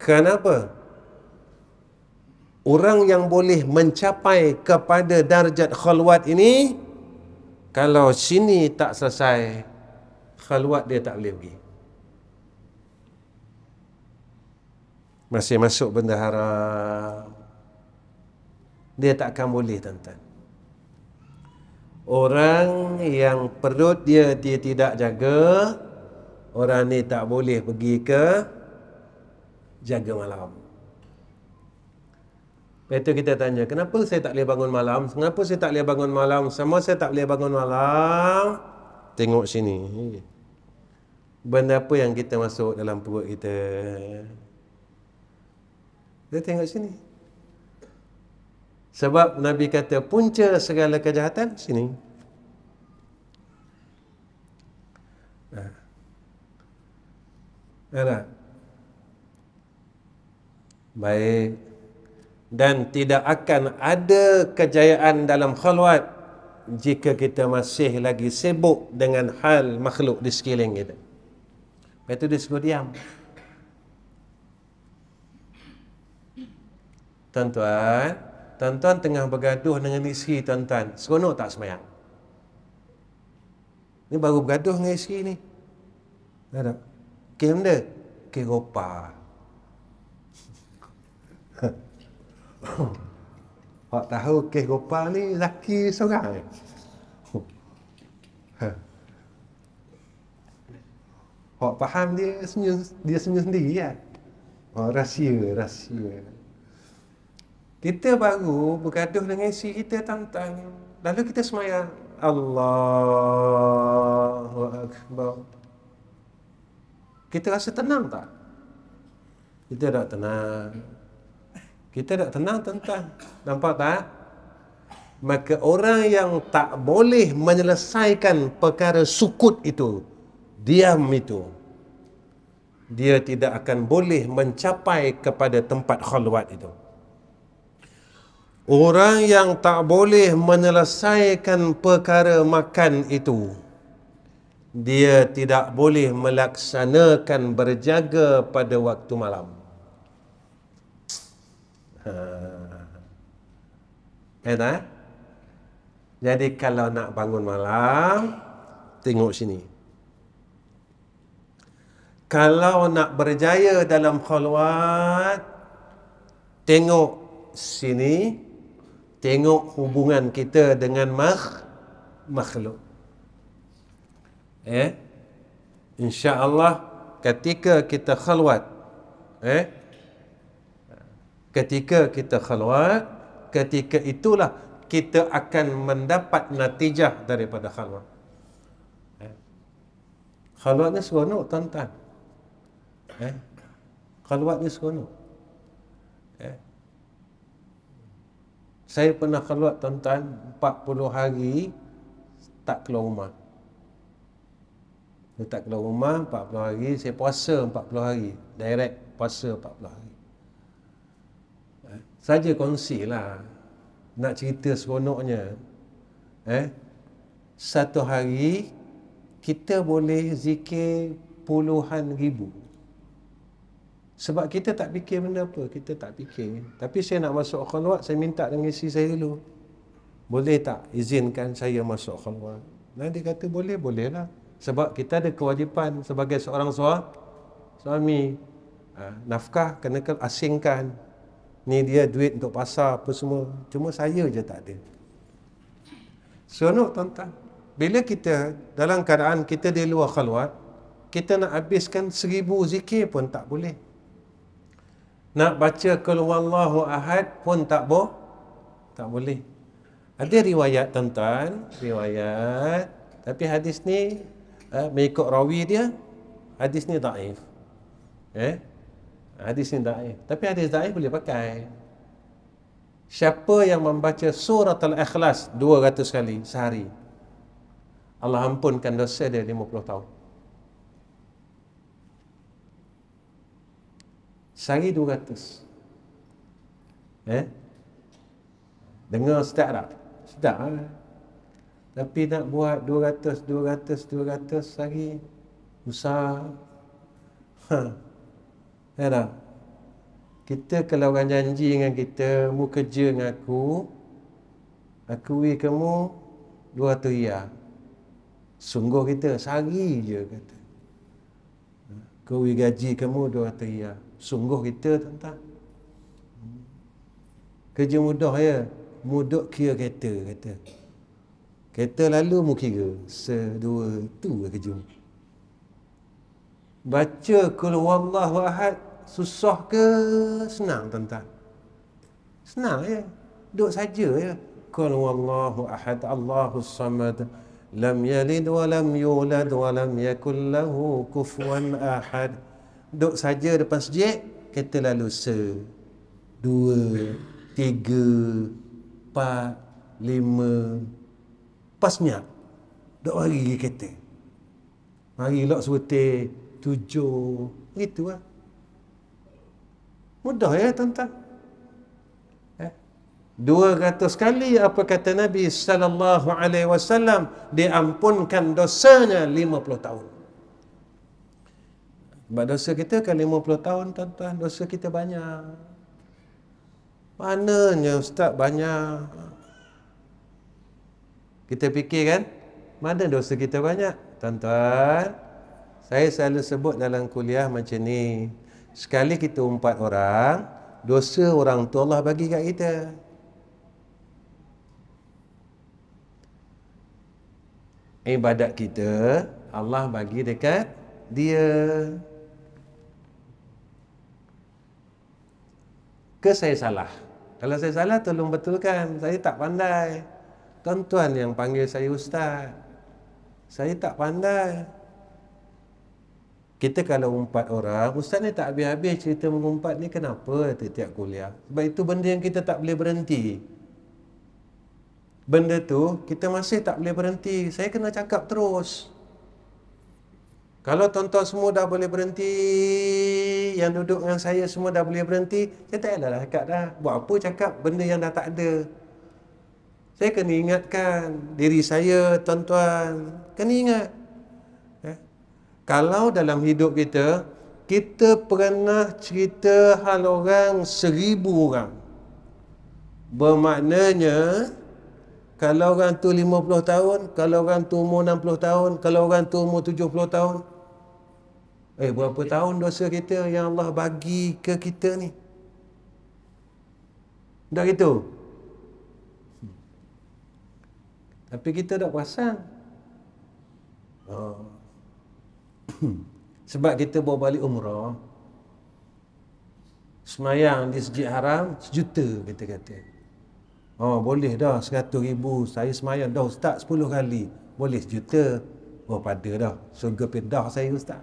kenapa orang yang boleh mencapai kepada darjat khalwat ini kalau sini tak selesai khalwat dia tak boleh pergi. Masih masuk benda haram dia tak akan boleh tuan-tuan. Orang yang perut dia dia tidak jaga orang ni tak boleh pergi ke jaga malam itu kita tanya, kenapa saya tak boleh bangun malam? Kenapa saya tak boleh bangun malam? Sama saya tak boleh bangun malam. Tengok sini. Benda apa yang kita masuk dalam perut kita? Dia tengok sini. Sebab Nabi kata punca segala kejahatan sini. Nah. Ada. Baik. Dan tidak akan ada kejayaan dalam khalwat jika kita masih lagi sibuk dengan hal makhluk di sekeliling kita. Lepas itu dia suruh diam. Tuan-tuan, tuan-tuan tengah bergaduh dengan isteri tuan-tuan. Seronok tak semayang? Ni baru bergaduh dengan isteri ni. Tak ada. Kem dia? Kem <laughs> Hak tahu kes ropa ni laki seorang. Hak faham dia senyum dia senyum sendiri ya. Oh, rahsia, rahsia. Kita baru bergaduh dengan isi kita tantang. Lalu kita semayang. Allahu Akbar. Kita rasa tenang tak? Kita tak tenang. Kita tak tenang tentang. Nampak tak? Maka orang yang tak boleh menyelesaikan perkara sukut itu, diam itu, dia tidak akan boleh mencapai kepada tempat khalwat itu. Orang yang tak boleh menyelesaikan perkara makan itu Dia tidak boleh melaksanakan berjaga pada waktu malam ha. Eh, Jadi kalau nak bangun malam Tengok sini Kalau nak berjaya dalam khalwat Tengok sini tengok hubungan kita dengan makh makhluk. Eh? Insya-Allah ketika kita khalwat eh ketika kita khalwat ketika itulah kita akan mendapat natijah daripada khalwat. Eh? Khalwat ni seronok tuan-tuan. Eh? Khalwat ni seronok. Eh. Saya pernah keluar tuan-tuan 40 hari tak keluar rumah. Saya tak keluar rumah 40 hari, saya puasa 40 hari. Direct puasa 40 hari. Saja kongsi lah. Nak cerita seronoknya. Eh, satu hari kita boleh zikir puluhan ribu. Sebab kita tak fikir benda apa, kita tak fikir. Tapi saya nak masuk khalwat, saya minta dengan isteri saya dulu. Boleh tak izinkan saya masuk khalwat? Dan dia kata boleh, boleh lah. Sebab kita ada kewajipan sebagai seorang suami. suami. Ha, nafkah kena asingkan. Ni dia duit untuk pasar apa semua. Cuma saya je tak ada. Seronok tuan-tuan. Bila kita dalam keadaan kita di luar khalwat, kita nak habiskan seribu zikir pun tak boleh. Nak baca kulwallahu ahad pun tak boh, tak boleh. Ada riwayat tuan-tuan, riwayat. Tapi hadis ni eh, mengikut rawi dia, hadis ni daif. Eh? Hadis ni daif. Tapi hadis daif boleh pakai. Siapa yang membaca surat Al-Ikhlas 200 kali sehari, Allah ampunkan dosa dia 50 tahun. Sehari 200. Eh? Dengar sedap tak? Sedap lah. Tapi nak buat 200, 200, 200 sehari. Usah. Ha. Ya tak? Kita kalau orang janji dengan kita, mu kerja dengan aku, aku beri kamu 200 riyal. Sungguh kita, sehari je kata. Kau beri gaji kamu 200 riyal. Sungguh kita tuan-tuan. Kerja mudah ya. Mudah kira kereta kata. Kereta lalu mu kira. Sedua tu kerja mu. Baca kul wallahu ahad susah ke? Senang tuan-tuan? Senang ya. Duduk saja ya. Kul wallahu ahad Allahu samad. Lam yalid wa lam yulad wa lam yakul lahu kufuwan ahad. Duduk saja depan sejik kereta lalu se. Dua tiga empat lima. Pas minyak duduk mari kereta. Mari lok sebutir tujuh gitu lah mudah ya tuan-tuan eh? Dua ratus kali apa kata Nabi sallallahu alaihi wasallam diampunkan dosanya lima puluh tahun. Sebab dosa kita kan 50 tahun tuan-tuan, dosa kita banyak. Mananya ustaz banyak? Kita fikir kan, mana dosa kita banyak? Tuan-tuan, saya selalu sebut dalam kuliah macam ni. Sekali kita empat orang, dosa orang tu Allah bagi kat kita. Ibadat kita, Allah bagi dekat dia. ke saya salah? Kalau saya salah tolong betulkan. Saya tak pandai. Tuan-tuan yang panggil saya ustaz. Saya tak pandai. Kita kalau empat orang, ustaz ni tak habis-habis cerita mengumpat ni kenapa tiap-tiap kuliah? Sebab itu benda yang kita tak boleh berhenti. Benda tu kita masih tak boleh berhenti. Saya kena cakap terus. Kalau tuan-tuan semua dah boleh berhenti, yang duduk dengan saya semua dah boleh berhenti, saya tak payahlah cakap dah. Buat apa cakap benda yang dah tak ada. Saya kena ingatkan diri saya, tuan-tuan. Kena ingat. Kalau dalam hidup kita, kita pernah cerita hal orang seribu orang. Bermaknanya, kalau orang tu 50 tahun, kalau orang tu umur 60 tahun, kalau orang tu umur 70 tahun, Eh berapa tahun dosa kita yang Allah bagi ke kita ni? Dah gitu. Tapi kita tak perasan. Oh. Sebab kita bawa balik umrah. Semayang di Sejid Haram sejuta kita kata. Oh boleh dah seratus ribu saya semayang dah ustaz sepuluh kali. Boleh sejuta. Oh pada dah. Surga pindah saya ustaz.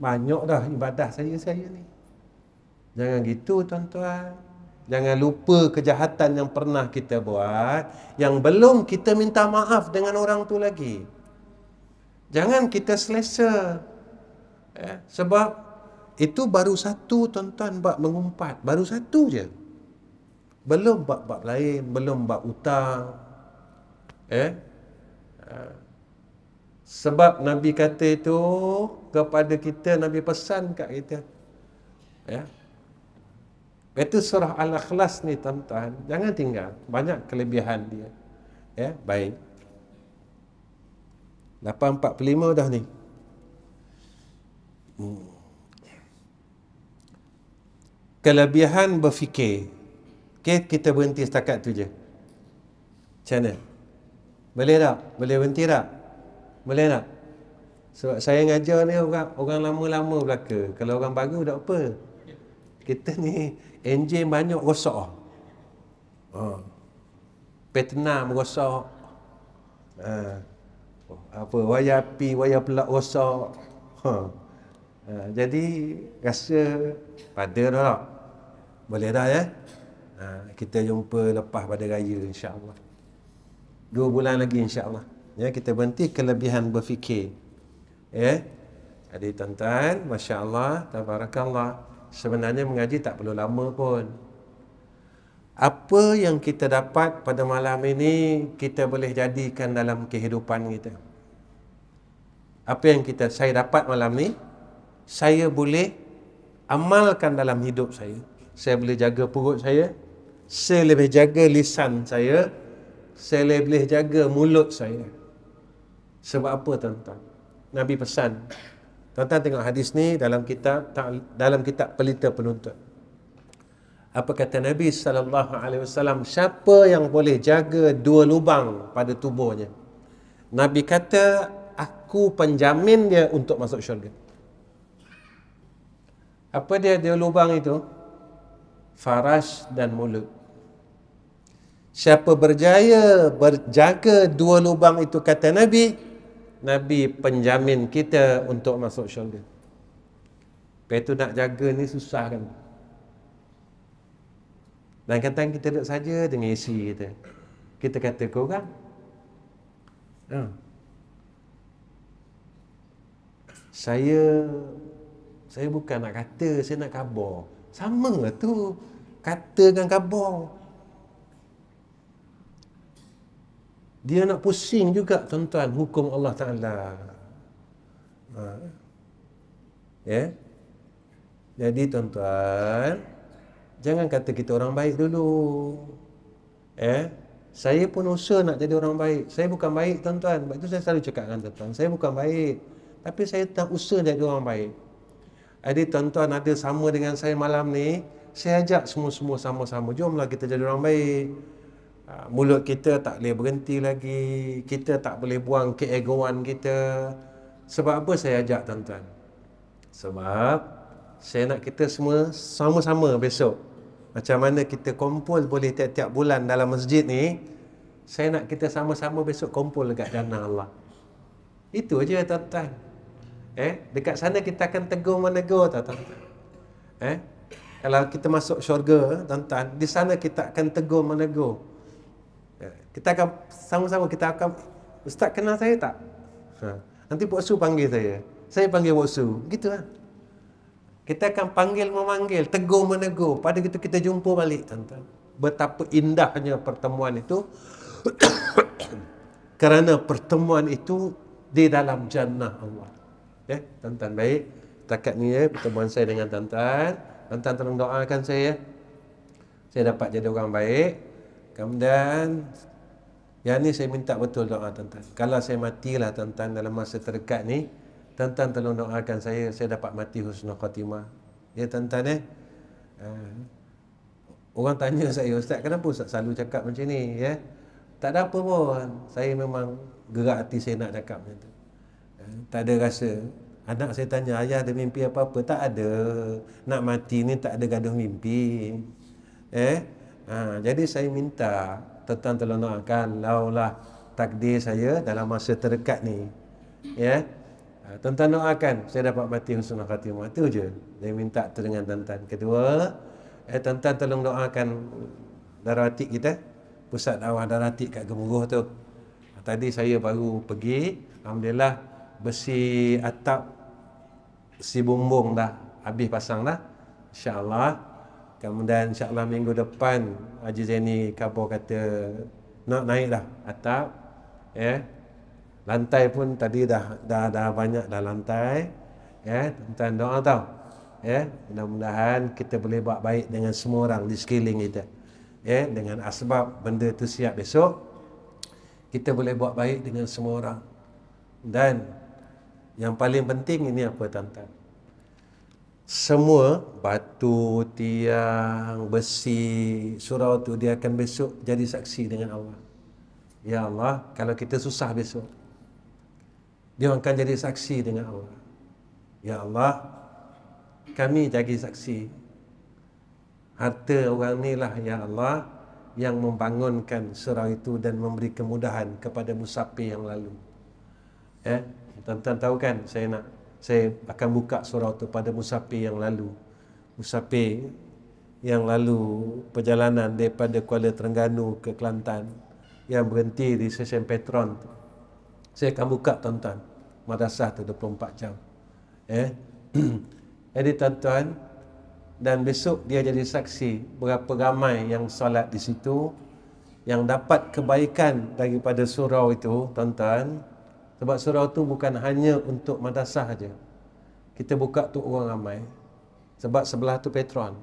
Banyak dah ibadah saya saya ni. Jangan gitu tuan-tuan. Jangan lupa kejahatan yang pernah kita buat yang belum kita minta maaf dengan orang tu lagi. Jangan kita selesa. Eh, sebab itu baru satu tuan-tuan bab mengumpat. Baru satu je. Belum bab-bab lain, belum bab utang. Eh? Sebab Nabi kata itu kepada kita, Nabi pesan kat kita. Ya. Itu surah Al-Ikhlas ni tuan-tuan, jangan tinggal. Banyak kelebihan dia. Ya, baik. 8.45 dah ni. Kelebihan berfikir. Okay, kita berhenti setakat tu je. Macam mana? Boleh tak? Boleh berhenti tak? Boleh tak? Sebab saya ngajar ni orang orang lama-lama belaka. Kalau orang baru tak apa. Kita ni enjin banyak rosak. Ha. Petna merosak. Ha. Apa wayar api, wayar pelak rosak. Ha. ha. jadi rasa pada dah tak? Boleh dah ya? Ha. kita jumpa lepas pada raya insya-Allah. Dua bulan lagi insya-Allah. Ya, kita berhenti kelebihan berfikir. Ya. Jadi tuan-tuan, masya-Allah, tabarakallah. Sebenarnya mengaji tak perlu lama pun. Apa yang kita dapat pada malam ini kita boleh jadikan dalam kehidupan kita. Apa yang kita saya dapat malam ni saya boleh amalkan dalam hidup saya. Saya boleh jaga perut saya. Saya lebih jaga lisan saya. Saya boleh jaga mulut saya. Sebab apa tuan-tuan? Nabi pesan. Tuan-tuan tengok hadis ni dalam kitab dalam kitab pelita penuntut. Apa kata Nabi sallallahu alaihi wasallam? Siapa yang boleh jaga dua lubang pada tubuhnya? Nabi kata, aku penjamin dia untuk masuk syurga. Apa dia dua lubang itu? Faras dan mulut. Siapa berjaya berjaga dua lubang itu kata Nabi, Nabi penjamin kita untuk masuk syurga. Lepas itu nak jaga ni susah kan. Dan kata kita duduk saja dengan isi kita. Kita kata ke orang. Ha. Saya saya bukan nak kata, saya nak khabar. Sama lah tu. Kata dengan khabar. Dia nak pusing juga tuan-tuan hukum Allah Ta'ala. Ha. Ya. Jadi tuan-tuan, jangan kata kita orang baik dulu. Ya. Saya pun usaha nak jadi orang baik. Saya bukan baik tuan-tuan. Sebab itu saya selalu cakap dengan tuan-tuan. Saya bukan baik. Tapi saya tak usaha jadi orang baik. Jadi tuan-tuan ada sama dengan saya malam ni. Saya ajak semua-semua sama-sama. Jomlah kita jadi orang baik. Ah, mulut kita tak boleh berhenti lagi kita tak boleh buang keegoan kita sebab apa saya ajak tuan-tuan sebab saya nak kita semua sama-sama besok macam mana kita kumpul boleh tiap-tiap bulan dalam masjid ni saya nak kita sama-sama besok kumpul dekat jannah Allah itu aja tuan-tuan eh dekat sana kita akan tegur menegur tuan-tuan eh kalau kita masuk syurga tuan-tuan di sana kita akan tegur menegur kita akan sama-sama kita akan Ustaz kenal saya tak? Ha. Nanti Pak Su panggil saya. Saya panggil Pak Su. Gitu lah. Kita akan panggil memanggil, tegur menegur. Pada kita kita jumpa balik tuan-tuan. Betapa indahnya pertemuan itu. <coughs> Kerana pertemuan itu di dalam jannah Allah. Ya, tuan-tuan baik. Takat ni ya, pertemuan saya dengan tuan-tuan. Tuan-tuan tolong doakan saya. Saya dapat jadi orang baik. Kemudian yang ni saya minta betul doa tuan-tuan. Kalau saya matilah tuan-tuan dalam masa terdekat ni, tuan-tuan tolong doakan saya saya dapat mati husnul khatimah. Ya tuan-tuan eh. Uh, orang tanya saya, Ustaz kenapa Ustaz selalu cakap macam ni ya? Tak ada apa pun. Saya memang gerak hati saya nak cakap macam tu. Uh, tak ada rasa. Anak saya tanya, ayah ada mimpi apa-apa? Tak ada. Nak mati ni tak ada gaduh mimpi. Eh? Ha, jadi saya minta tuan tolong doakan laulah takdir saya dalam masa terdekat ni ya Ha, tuan-tuan doakan saya dapat mati husnul khatimah. Itu je. Saya minta tu dengan tuan-tuan. Kedua, eh tuan-tuan tolong doakan darah atik kita. Pusat dakwah darah atik kat Gemuruh tu. Ha, tadi saya baru pergi. Alhamdulillah besi atap si bumbung dah habis pasang dah. InsyaAllah. Kemudian insyaAllah minggu depan Haji Zaini Kabur kata nak naik dah atap. Ya. Yeah. Lantai pun tadi dah dah dah banyak dah lantai. Ya, tuan doa tau. Ya, mudah-mudahan kita boleh buat baik dengan semua orang di sekeliling kita. Ya, dengan asbab benda tu siap besok kita boleh buat baik dengan semua orang. Dan yang paling penting ini apa tuan-tuan? semua batu, tiang, besi, surau tu dia akan besok jadi saksi dengan Allah. Ya Allah, kalau kita susah besok, dia akan jadi saksi dengan Allah. Ya Allah, kami jadi saksi. Harta orang ni lah Ya Allah yang membangunkan surau itu dan memberi kemudahan kepada musafir yang lalu. Eh, tuan-tuan tahu kan saya nak saya akan buka surau itu pada musafir yang lalu. Musafir yang lalu perjalanan daripada Kuala Terengganu ke Kelantan yang berhenti di stesen Petron. Saya akan buka tuan-tuan. Madrasah tu 24 jam. Eh? <clears throat> jadi tuan-tuan dan besok dia jadi saksi berapa ramai yang solat di situ yang dapat kebaikan daripada surau itu tuan-tuan sebab surau tu bukan hanya untuk madrasah saja. Kita buka tu orang ramai. Sebab sebelah tu Petron.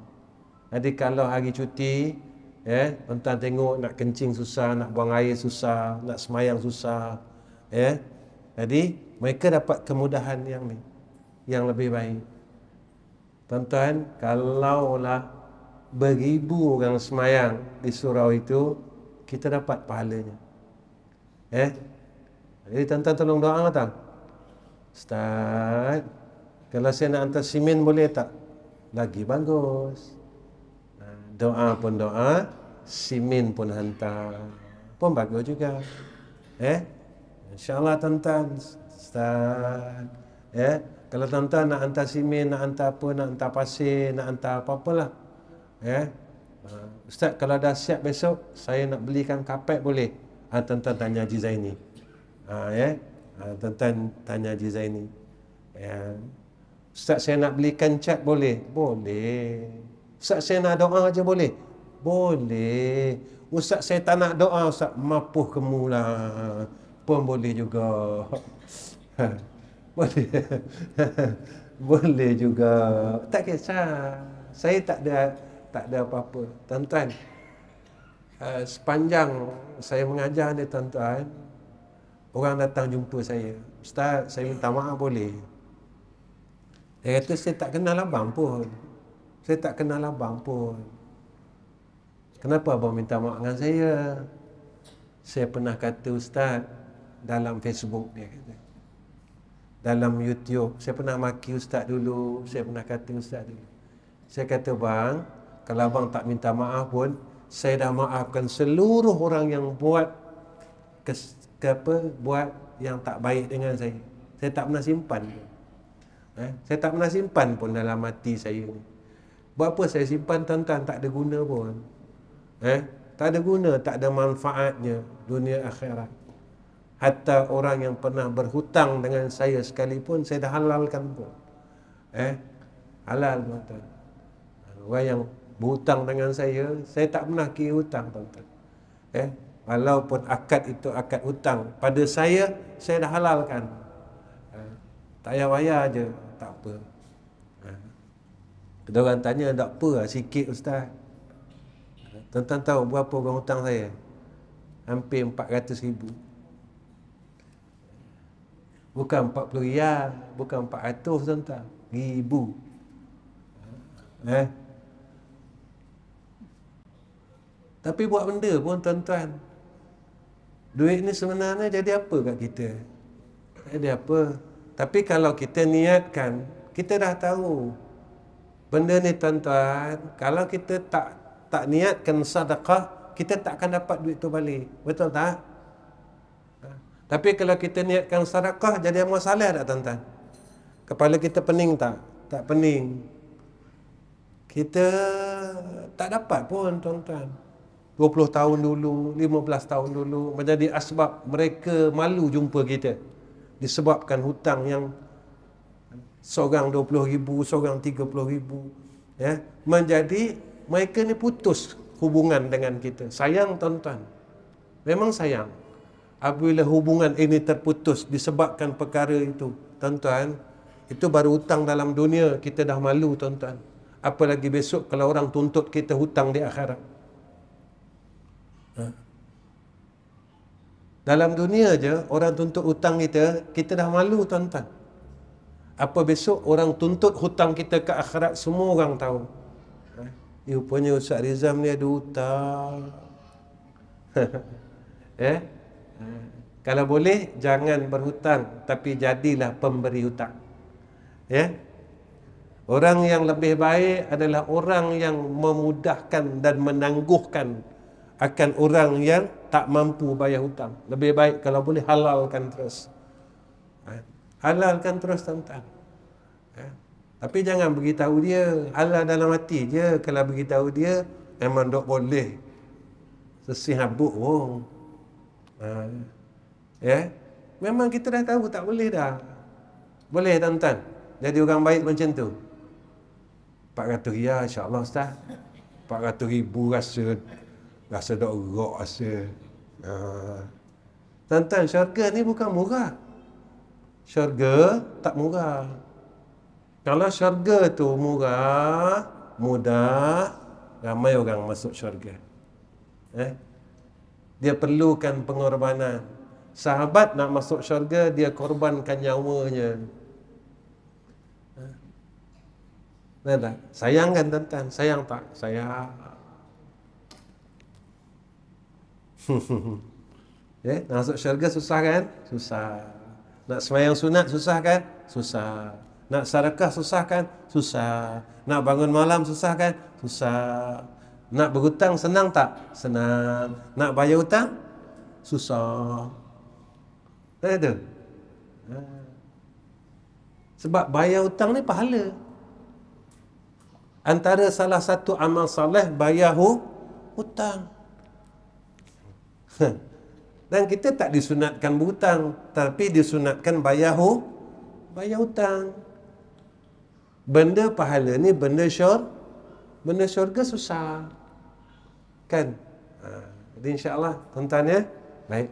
Jadi kalau hari cuti, ya, eh, tuan tengok nak kencing susah, nak buang air susah, nak semayang susah, ya. Eh. Jadi mereka dapat kemudahan yang ni, yang lebih baik. Tuan-tuan, kalaulah beribu orang semayang di surau itu, kita dapat pahalanya. Eh, jadi tuan-tuan tolong doa tak? Ustaz, kalau saya nak hantar simen boleh tak? Lagi bagus. Doa pun doa, simen pun hantar. Pun bagus juga. Eh? InsyaAllah tuan-tuan. Ustaz. Eh? Kalau tuan-tuan nak hantar simen, nak hantar apa, nak hantar pasir, nak hantar apa-apalah. Eh? Ustaz, kalau dah siap besok, saya nak belikan kapet boleh? Ha, tuan-tuan tanya Haji Zaini. Ha, ya? Ha, tuan-tuan tanya Haji Zaini. Ya. Ustaz saya nak belikan cat boleh? Boleh. Ustaz saya nak doa aja boleh? Boleh. Ustaz saya tak nak doa, Ustaz mapuh kemulah. Pun boleh juga. <laughs> boleh. <laughs> boleh juga. Tak kisah. Saya tak ada tak ada apa-apa. Tuan-tuan, uh, sepanjang saya mengajar ni tuan-tuan, Orang datang jumpa saya Ustaz saya minta maaf boleh Dia kata saya tak kenal abang pun Saya tak kenal abang pun Kenapa abang minta maaf dengan saya Saya pernah kata Ustaz Dalam Facebook dia kata Dalam YouTube Saya pernah maki Ustaz dulu Saya pernah kata Ustaz dulu Saya kata bang Kalau abang tak minta maaf pun Saya dah maafkan seluruh orang yang buat kes, ke apa buat yang tak baik dengan saya. Saya tak pernah simpan. Eh? Saya tak pernah simpan pun dalam hati saya ni. Buat apa saya simpan tuan-tuan tak ada guna pun. Eh? Tak ada guna, tak ada manfaatnya dunia akhirat. Hatta orang yang pernah berhutang dengan saya sekalipun saya dah halalkan pun. Eh? Halal tuan-tuan. Orang yang berhutang dengan saya, saya tak pernah kira hutang tuan-tuan. Eh? Walaupun akad itu akad hutang Pada saya, saya dah halalkan ha, Tak payah bayar je Tak apa ha. Kita orang tanya, tak apa lah sikit Ustaz Tuan-tuan tahu berapa orang hutang saya? Hampir 400 ribu Bukan 40 riyal Bukan 400 tuan-tuan Ribu Eh? Tapi buat benda pun tuan-tuan Duit ni sebenarnya jadi apa kat kita? Jadi apa? Tapi kalau kita niatkan, kita dah tahu. Benda ni tuan-tuan, kalau kita tak tak niatkan sedekah, kita tak akan dapat duit tu balik. Betul tak? Tapi kalau kita niatkan sedekah jadi amal saleh tak tuan-tuan? Kepala kita pening tak? Tak pening. Kita tak dapat pun tuan-tuan. 20 tahun dulu, 15 tahun dulu menjadi asbab mereka malu jumpa kita. Disebabkan hutang yang seorang 20 ribu, seorang 30 ribu. Ya, menjadi mereka ni putus hubungan dengan kita. Sayang tuan-tuan. Memang sayang. Apabila hubungan ini terputus disebabkan perkara itu, tuan-tuan, itu baru hutang dalam dunia kita dah malu tuan-tuan. Apalagi besok kalau orang tuntut kita hutang di akhirat. Ha? Dalam dunia je orang tuntut hutang kita, kita dah malu tuan-tuan. Apa besok orang tuntut hutang kita ke akhirat semua orang tahu. Ya, rupanya Ustaz Rizam ni ada hutang. <laughs> eh? Kalau boleh, jangan berhutang. Tapi jadilah pemberi hutang. Ya? Orang yang lebih baik adalah orang yang memudahkan dan menangguhkan akan orang yang tak mampu bayar hutang. Lebih baik kalau boleh halalkan terus. Eh? Halalkan terus tuan-tuan. Eh? Tapi jangan beritahu dia Allah dalam hati je Kalau beritahu dia Memang tak boleh Sesih habuk pun ha. Ya Memang kita dah tahu tak boleh dah Boleh tuan-tuan Jadi orang baik macam tu 400 riyal insyaAllah Ustaz 400 ribu rasa Rasa tak rok rasa ha. Tuan-tuan syurga ni bukan murah Syurga tak murah kalau syurga tu murah, mudah, ramai orang masuk syurga. Eh? Dia perlukan pengorbanan. Sahabat nak masuk syurga, dia korbankan nyawanya. Eh? tak? Sayang kan tuan-tuan? Sayang tak? Sayang. <laughs> eh? Nak masuk syurga susah kan? Susah. Nak semayang sunat susah kan? Susah. Nak sedekah susah kan? Susah. Nak bangun malam susah kan? Susah. Nak berhutang senang tak? Senang. Nak bayar hutang? Susah. Tak ada. Ha. Sebab bayar hutang ni pahala. Antara salah satu amal saleh bayar hutang. Dan kita tak disunatkan berhutang, tapi disunatkan bayar bayar hutang benda pahala ni benda syur benda syurga susah kan? Ha, jadi insyaAllah tuan-tuan ya. Baik.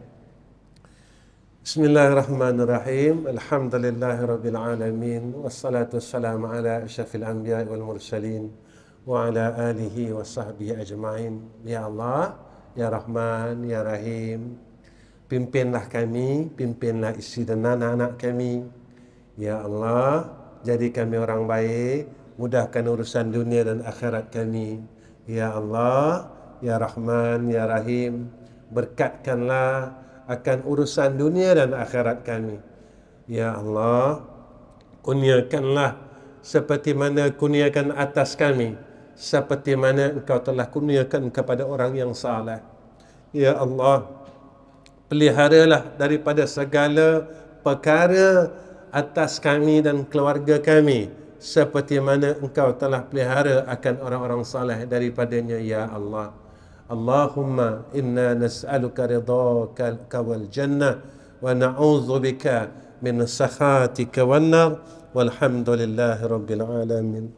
Bismillahirrahmanirrahim. Alhamdulillahirrabbilalamin Wassalatu wassalamu ala asyafil anbiya wal mursalin Wa ala alihi wa sahbihi ajma'in. Ya Allah Ya Rahman Ya Rahim Pimpinlah kami Pimpinlah isi dan anak-anak kami. Ya Allah jadi kami orang baik mudahkan urusan dunia dan akhirat kami. Ya Allah ya Rahman ya Rahim berkatkanlah akan urusan dunia dan akhirat kami. Ya Allah kurniakanlah seperti mana kurniakan atas kami seperti mana engkau telah kurniakan kepada orang yang saleh. Ya Allah peliharalah daripada segala perkara atas kami dan keluarga kami seperti mana engkau telah pelihara akan orang-orang saleh daripadanya ya Allah اللهم إنا نسألك رضاك والجنة ونعوذ بك من سخاتك والنار والحمد لله رب العالمين.